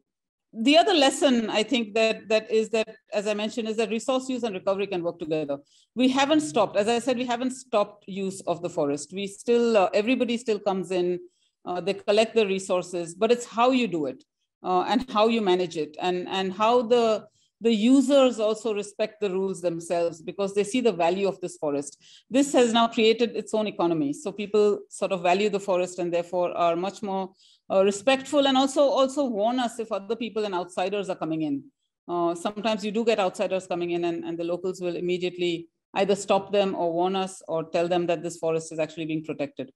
the other lesson I think that that is that, as I mentioned, is that resource use and recovery can work together. We haven't stopped, as I said, we haven't stopped use of the forest. We still, uh, everybody still comes in uh, they collect the resources, but it's how you do it uh, and how you manage it and, and how the, the users also respect the rules themselves because they see the value of this forest. This has now created its own economy. So people sort of value the forest and therefore are much more uh, respectful and also, also warn us if other people and outsiders are coming in. uh, sometimes you do get outsiders coming in and, and the locals will immediately either stop them or warn us or tell them that this forest is actually being protected.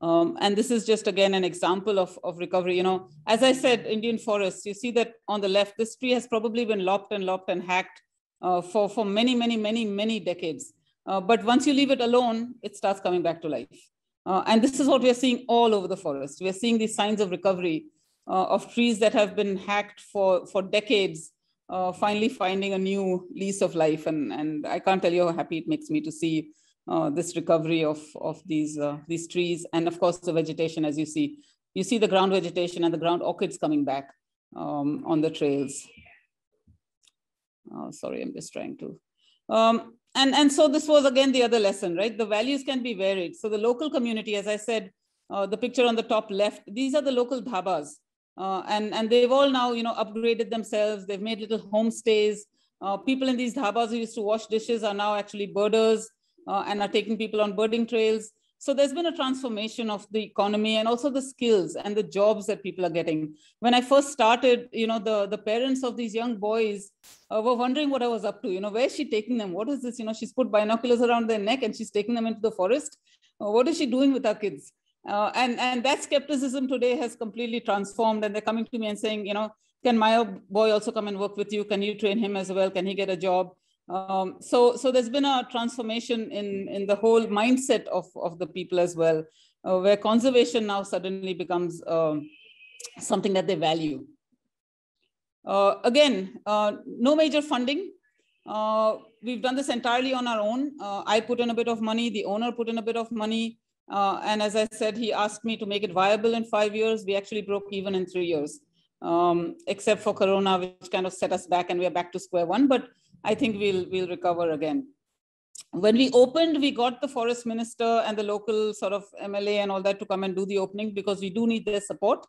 Um, and this is just again an example of, of recovery. You know, as I said, Indian forests, you see that on the left, this tree has probably been lopped and lopped and hacked uh, for, for many, many, many, many decades. Uh, but once you leave it alone, it starts coming back to life. Uh, and this is what we are seeing all over the forest. We are seeing these signs of recovery uh, of trees that have been hacked for, for decades, uh, finally finding a new lease of life. And, and I can't tell you how happy it makes me to see uh, this recovery of, of these, uh, these trees. And of course, the vegetation, as you see. You see the ground vegetation and the ground orchids coming back um, on the trails. Oh, sorry, I'm just trying to. Um, and, and so this was again the other lesson, right? The values can be varied. So the local community, as I said, uh, the picture on the top left, these are the local dhabas. Uh, and, and they've all now, you know, upgraded themselves. They've made little homestays. Uh, people in these dhabas who used to wash dishes are now actually birders uh, and are taking people on birding trails. So there's been a transformation of the economy and also the skills and the jobs that people are getting. When I first started, you know, the, the parents of these young boys uh, were wondering what I was up to. You know, where is she taking them? What is this? You know, she's put binoculars around their neck and she's taking them into the forest. Uh, what is she doing with our kids? Uh, and, and that skepticism today has completely transformed. And they're coming to me and saying, you know, can my boy also come and work with you? Can you train him as well? Can he get a job? Um, so, so there's been a transformation in, in the whole mindset of, of the people as well, uh, where conservation now suddenly becomes um, something that they value. Uh, again, uh, no major funding. Uh, we've done this entirely on our own. Uh, I put in a bit of money, the owner put in a bit of money. Uh, and as I said, he asked me to make it viable in five years. We actually broke even in three years, um, except for Corona, which kind of set us back and we are back to square one. But I think we'll, we'll recover again. When we opened, we got the forest minister and the local sort of MLA and all that to come and do the opening because we do need their support.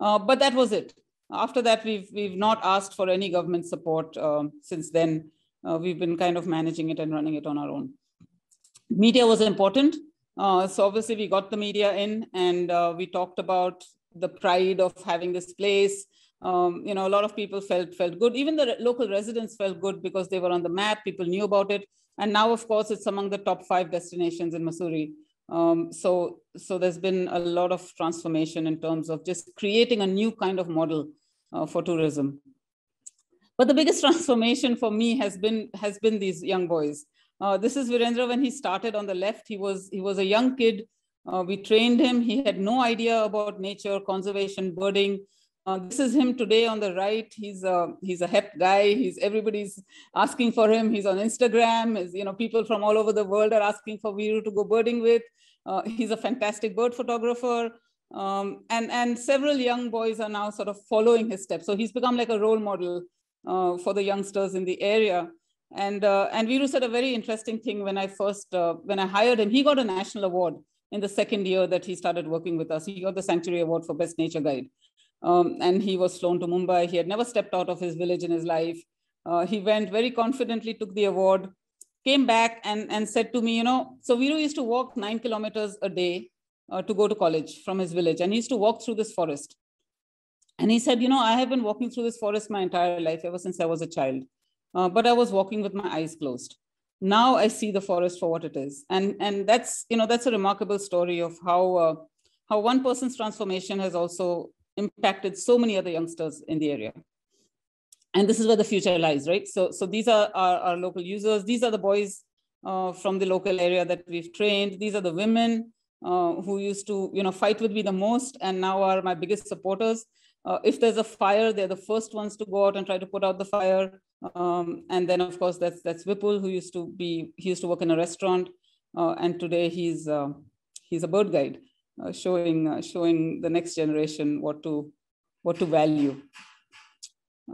Uh, but that was it. After that, we've, we've not asked for any government support um, since then. Uh, we've been kind of managing it and running it on our own. Media was important. Uh, so obviously we got the media in and uh, we talked about the pride of having this place, um, you know, a lot of people felt felt good. Even the local residents felt good because they were on the map. People knew about it, and now, of course, it's among the top five destinations in Mussoorie. Um, so, so there's been a lot of transformation in terms of just creating a new kind of model uh, for tourism. But the biggest transformation for me has been has been these young boys. Uh, this is Virendra when he started on the left. He was he was a young kid. Uh, we trained him. He had no idea about nature, conservation, birding. Uh, this is him today on the right. He's a he's a hep guy. He's everybody's asking for him. He's on Instagram. Is you know people from all over the world are asking for Viru to go birding with. Uh, he's a fantastic bird photographer. Um, and and several young boys are now sort of following his steps. So he's become like a role model uh, for the youngsters in the area. And uh, and Viru said a very interesting thing when I first uh, when I hired him. He got a national award in the second year that he started working with us. He got the Sanctuary Award for Best Nature Guide. Um, and he was flown to Mumbai. He had never stepped out of his village in his life. Uh, he went very confidently, took the award, came back and, and said to me, you know, so Viru used to walk nine kilometers a day uh, to go to college from his village. And he used to walk through this forest. And he said, you know, I have been walking through this forest my entire life, ever since I was a child. Uh, but I was walking with my eyes closed. Now I see the forest for what it is. And, and that's, you know, that's a remarkable story of how, uh, how one person's transformation has also impacted so many other youngsters in the area. And this is where the future lies, right? So, so these are our, our local users. These are the boys uh, from the local area that we've trained. These are the women uh, who used to, you know, fight with me the most and now are my biggest supporters. Uh, if there's a fire, they're the first ones to go out and try to put out the fire. Um, and then, of course, that's that's Vipul, who used to be he used to work in a restaurant, uh, and today he's uh, he's a bird guide. Uh, showing uh, showing the next generation what to what to value.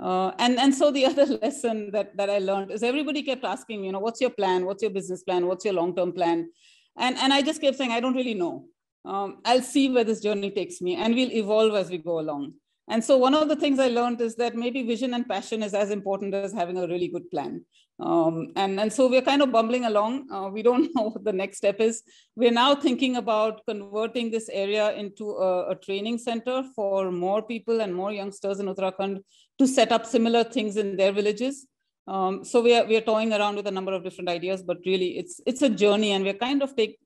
Uh, and and so the other lesson that that I learned is everybody kept asking, you know, what's your plan? What's your business plan? What's your long term plan? And and I just kept saying, I don't really know. Um, I'll see where this journey takes me, and we'll evolve as we go along. And so one of the things I learned is that maybe vision and passion is as important as having a really good plan. Um, and, and so we're kind of bumbling along. Uh, we don't know what the next step is. We're now thinking about converting this area into a, a, training center for more people and more youngsters in Uttarakhand to set up similar things in their villages. Um, so we are, we are toying around with a number of different ideas, but really it's, it's a journey and we're kind of take,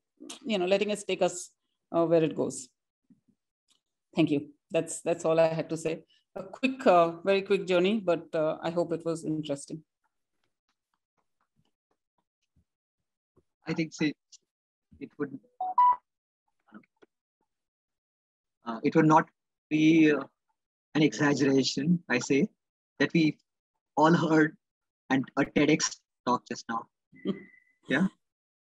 you know, letting us take us uh, where it goes. Thank you. That's, that's all I had to say. A quick, uh, very quick journey, but uh, I hope it was interesting. I think say, it would uh, it would not be uh, an exaggeration, I say, that we all heard and a TEDx talk just now. yeah.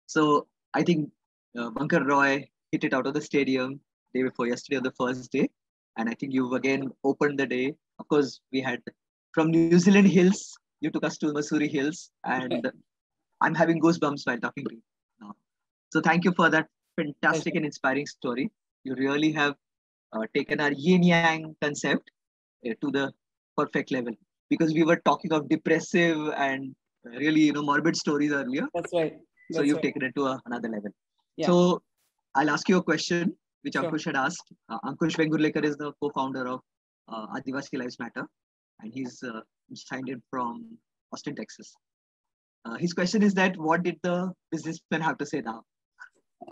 So I think uh, Bunker Roy hit it out of the stadium day before yesterday on the first day. And I think you've again opened the day. Of course, we had from New Zealand hills, you took us to Mussoorie Hills. And I'm having goosebumps while talking to you now. So thank you for that fantastic and inspiring story. You really have uh, taken our yin yang concept uh, to the perfect level because we were talking of depressive and really you know morbid stories earlier. That's right. That's so you've right. taken it to a, another level. Yeah. So I'll ask you a question which sure. Ankush had asked. Uh, Ankush Vengurlekar is the co-founder of uh, Adivasi Lives Matter, and he's uh, signed in from Austin, Texas. Uh, his question is that what did the businessman have to say now?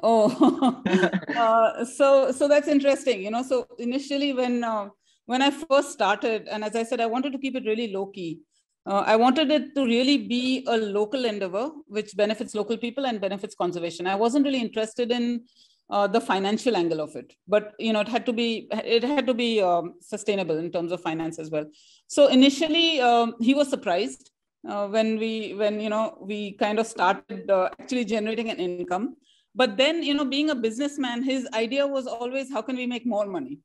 Oh, uh, so so that's interesting. You know, so initially when uh, when I first started, and as I said, I wanted to keep it really low key. Uh, I wanted it to really be a local endeavor, which benefits local people and benefits conservation. I wasn't really interested in uh, the financial angle of it, but you know, it had to be it had to be um, sustainable in terms of finance as well. So initially, um, he was surprised uh, when we when you know we kind of started uh, actually generating an income. But then, you know, being a businessman, his idea was always how can we make more money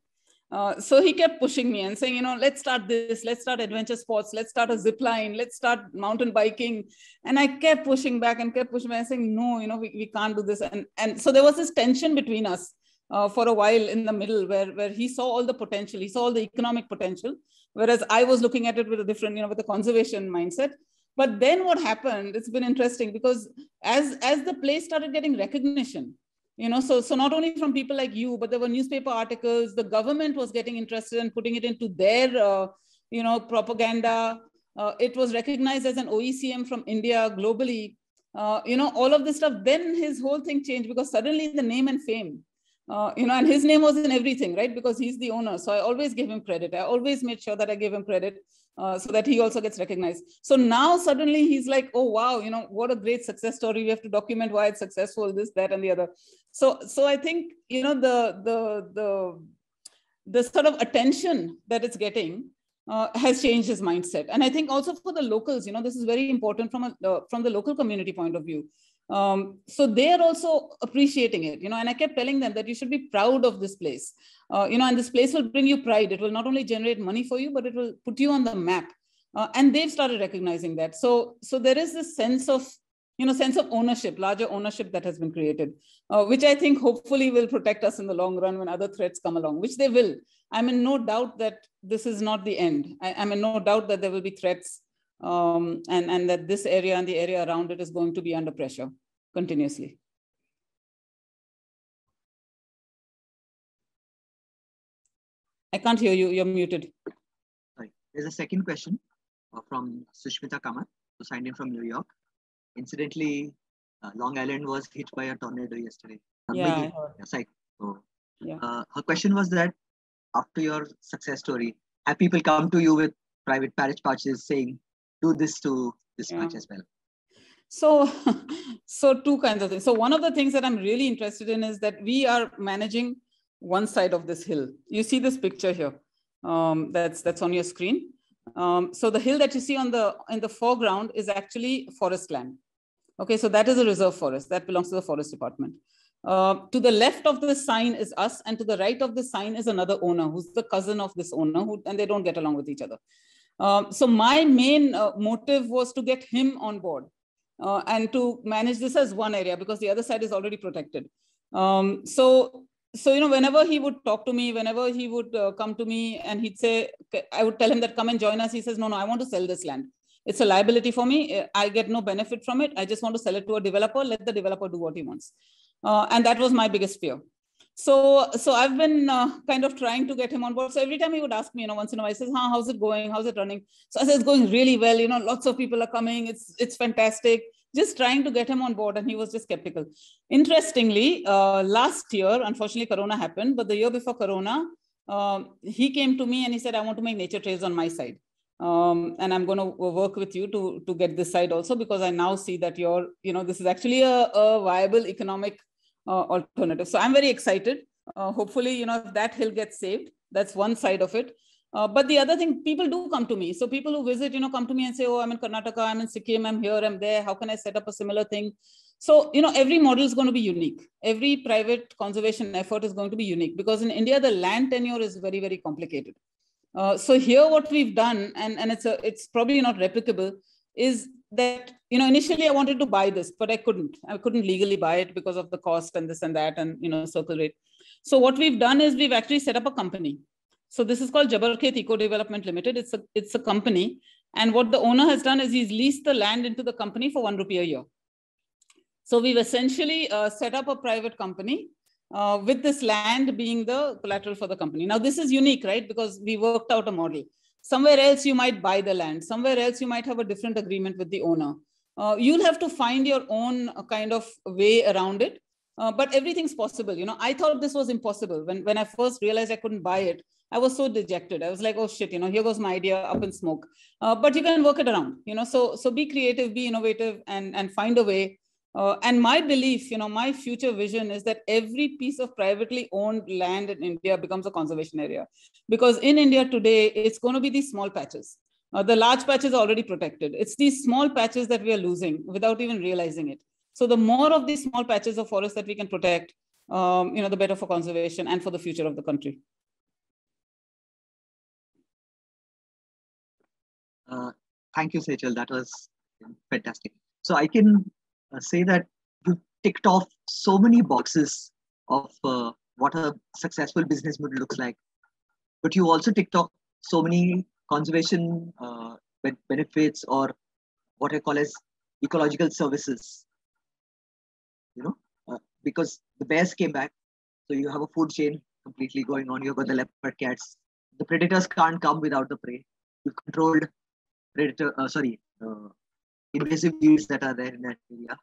uh, so he kept pushing me and saying, you know, let's start this, let's start adventure sports, let's start a zip line, let's start mountain biking. And I kept pushing back and kept pushing back, saying, no, you know, we, we can't do this. And, and so there was this tension between us uh, for a while in the middle where, where he saw all the potential, he saw all the economic potential, whereas I was looking at it with a different, you know, with a conservation mindset. But then what happened, it's been interesting because as, as the place started getting recognition, you know so so not only from people like you but there were newspaper articles the government was getting interested in putting it into their uh, you know propaganda uh, it was recognized as an oecm from india globally uh, you know all of this stuff then his whole thing changed because suddenly the name and fame uh, you know, and his name was in everything, right? Because he's the owner. So I always give him credit. I always made sure that I gave him credit uh, so that he also gets recognized. So now suddenly he's like, oh wow, you know, what a great success story. We have to document why it's successful, this, that, and the other. So, so I think you know the the the the sort of attention that it's getting uh, has changed his mindset. And I think also for the locals, you know, this is very important from a uh, from the local community point of view. Um, so they are also appreciating it, you know, and I kept telling them that you should be proud of this place, uh, you know, and this place will bring you pride. It will not only generate money for you, but it will put you on the map. Uh, and they've started recognizing that. So, so there is this sense of, you know, sense of ownership, larger ownership that has been created, uh, which I think hopefully will protect us in the long run when other threats come along, which they will. I'm in no doubt that this is not the end. I, am in no doubt that there will be threats um, and, and that this area and the area around it is going to be under pressure continuously. I can't hear you, you're muted. Sorry. There's a second question uh, from Sushmita Kamath, who signed in from New York. Incidentally, uh, Long Island was hit by a tornado yesterday. Yeah, so, yeah. Uh, her question was that after your success story, have people come to you with private parish patches saying, do this to this yeah. as well? So, so two kinds of things. So one of the things that I'm really interested in is that we are managing one side of this hill. You see this picture here. Um, that's that's on your screen. Um, so the hill that you see on the in the foreground is actually forest land. Okay, so that is a reserve forest that belongs to the forest department. Uh, to the left of the sign is us, and to the right of the sign is another owner who's the cousin of this owner, who, and they don't get along with each other. Um, so my main uh, motive was to get him on board uh, and to manage this as one area because the other side is already protected. Um, so so you know whenever he would talk to me whenever he would uh, come to me and he'd say i would tell him that come and join us he says no no i want to sell this land. It's a liability for me. I get no benefit from it. I just want to sell it to a developer. Let the developer do what he wants. Uh, and that was my biggest fear. So so i've been uh, kind of trying to get him on board. So every time he would ask me you know once in a while he says huh, how's it going? How's it running? So i say it's going really well. You know lots of people are coming. It's it's fantastic just trying to get him on board and he was just skeptical. Interestingly uh, last year unfortunately corona happened but the year before corona um, he came to me and he said i want to make nature trails on my side. Um, and i'm going to work with you to to get this side also because i now see that you're you know this is actually a, a viable economic uh, alternative. So i'm very excited. Uh, hopefully you know if that hill gets saved. That's one side of it uh, but the other thing, people do come to me. So people who visit, you know, come to me and say, "Oh, I'm in Karnataka, I'm in Sikkim, I'm here, I'm there. How can I set up a similar thing?" So you know, every model is going to be unique. Every private conservation effort is going to be unique because in India the land tenure is very very complicated. Uh, so here, what we've done, and and it's a it's probably not replicable, is that you know initially I wanted to buy this, but I couldn't. I couldn't legally buy it because of the cost and this and that and you know circle rate. So what we've done is we've actually set up a company so this is called Jabarkhet Eco Development Limited. It's a, it's a company. And what the owner has done is he's leased the land into the company for one rupee a year. So we've essentially uh, set up a private company uh, with this land being the collateral for the company. Now this is unique, right? Because we worked out a model. Somewhere else you might buy the land. Somewhere else you might have a different agreement with the owner. Uh, you'll have to find your own uh, kind of way around it. Uh, but everything's possible. You know, I thought this was impossible when, when I first realized I couldn't buy it. I was so dejected. I was like, oh shit, you know, here goes my idea up in smoke. Uh, but you can work it around, you know. So so be creative, be innovative, and and find a way. Uh, and my belief, you know, my future vision is that every piece of privately owned land in India becomes a conservation area, because in India today it's going to be these small patches. Uh, the large patches are already protected. It's these small patches that we are losing without even realizing it. So the more of these small patches of forest that we can protect, um, you know, the better for conservation and for the future of the country. Uh, thank you, Sejal. That was fantastic. So I can uh, say that you ticked off so many boxes of uh, what a successful business model looks like. But you also ticked off so many conservation uh, benefits or what I call as ecological services. You know, uh, because the bears came back, so you have a food chain completely going on. You've got the leopard cats. The predators can't come without the prey. You've controlled predator, uh, sorry, uh, invasive weeds that are there in that area.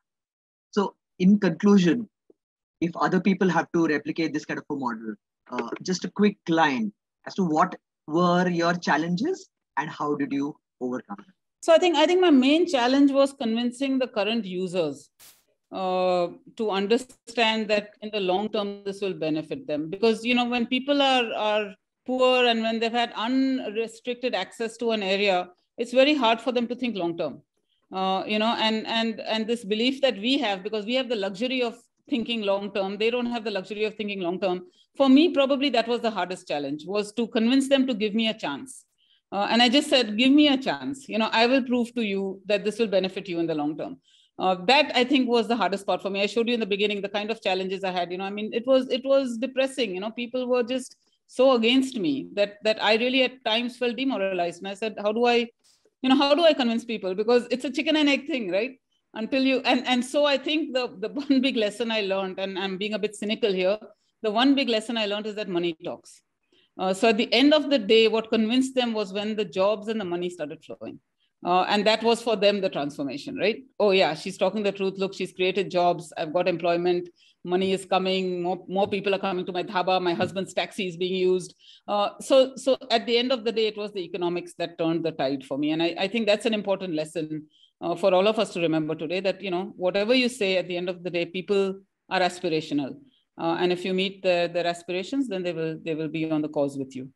So in conclusion, if other people have to replicate this kind of a model, uh, just a quick line as to what were your challenges and how did you overcome them? So I think I think my main challenge was convincing the current users uh, to understand that in the long term this will benefit them. Because you know when people are are poor and when they've had unrestricted access to an area it's very hard for them to think long term. Uh, you know and and and this belief that we have because we have the luxury of thinking long term they don't have the luxury of thinking long term. For me probably that was the hardest challenge was to convince them to give me a chance. Uh, and i just said give me a chance. You know i will prove to you that this will benefit you in the long term uh, that i think was the hardest part for me. I showed you in the beginning the kind of challenges i had you know i mean it was it was depressing you know people were just so against me that that i really at times felt demoralized. And i said how do i you know how do i convince people? Because it's a chicken and egg thing right? Until you and and so i think the the one big lesson i learned and i'm being a bit cynical here the one big lesson i learned is that money talks. Uh, so at the end of the day what convinced them was when the jobs and the money started flowing uh, and that was for them the transformation right? Oh yeah she's talking the truth. Look she's created jobs. I've got employment. Money is coming. More, more people are coming to my dhaba. My husband's taxi is being used. Uh, so so at the end of the day it was the economics that turned the tide for me. And i, I think that's an important lesson uh, for all of us to remember today that you know whatever you say at the end of the day people are aspirational. Uh, and if you meet the, their aspirations then they will they will be on the cause with you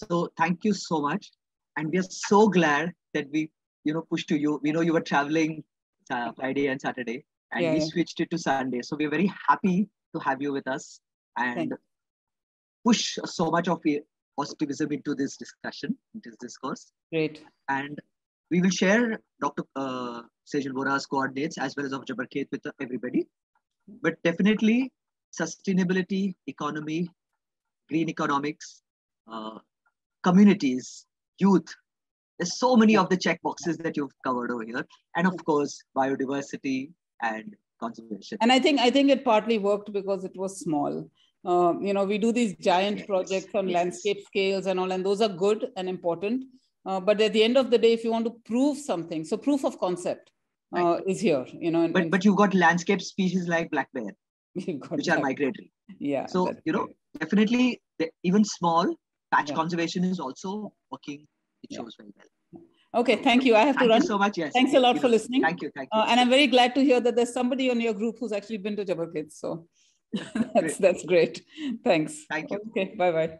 so thank you so much and we are so glad that we you know pushed to you we know you were traveling uh, Friday and Saturday, and yeah, we yeah. switched it to Sunday. So we're very happy to have you with us and push so much of positivism into this discussion, into this discourse. Great. And we will share Dr. Uh, Sejal Worah's coordinates as well as of Jabarkhet with everybody. but definitely sustainability, economy, green economics, uh, communities, youth. There's so many of the check boxes that you've covered over here, and of course, biodiversity and conservation. And I think I think it partly worked because it was small. Uh, you know, we do these giant yes. projects on yes. landscape scales and all, and those are good and important. Uh, but at the end of the day, if you want to prove something, so proof of concept uh, right. is here. You know, but but you've got landscape species like black bear, which that. are migratory. Yeah. So you know, definitely even small patch yeah. conservation is also working. It shows very well. Okay, thank you. I have thank to run. so much. Yes. Thanks a lot for listening. Thank you. Thank you. Uh, and I'm very glad to hear that there's somebody on your group who's actually been to Khets. So that's that's great. Thanks. Thank you. Okay. Bye bye.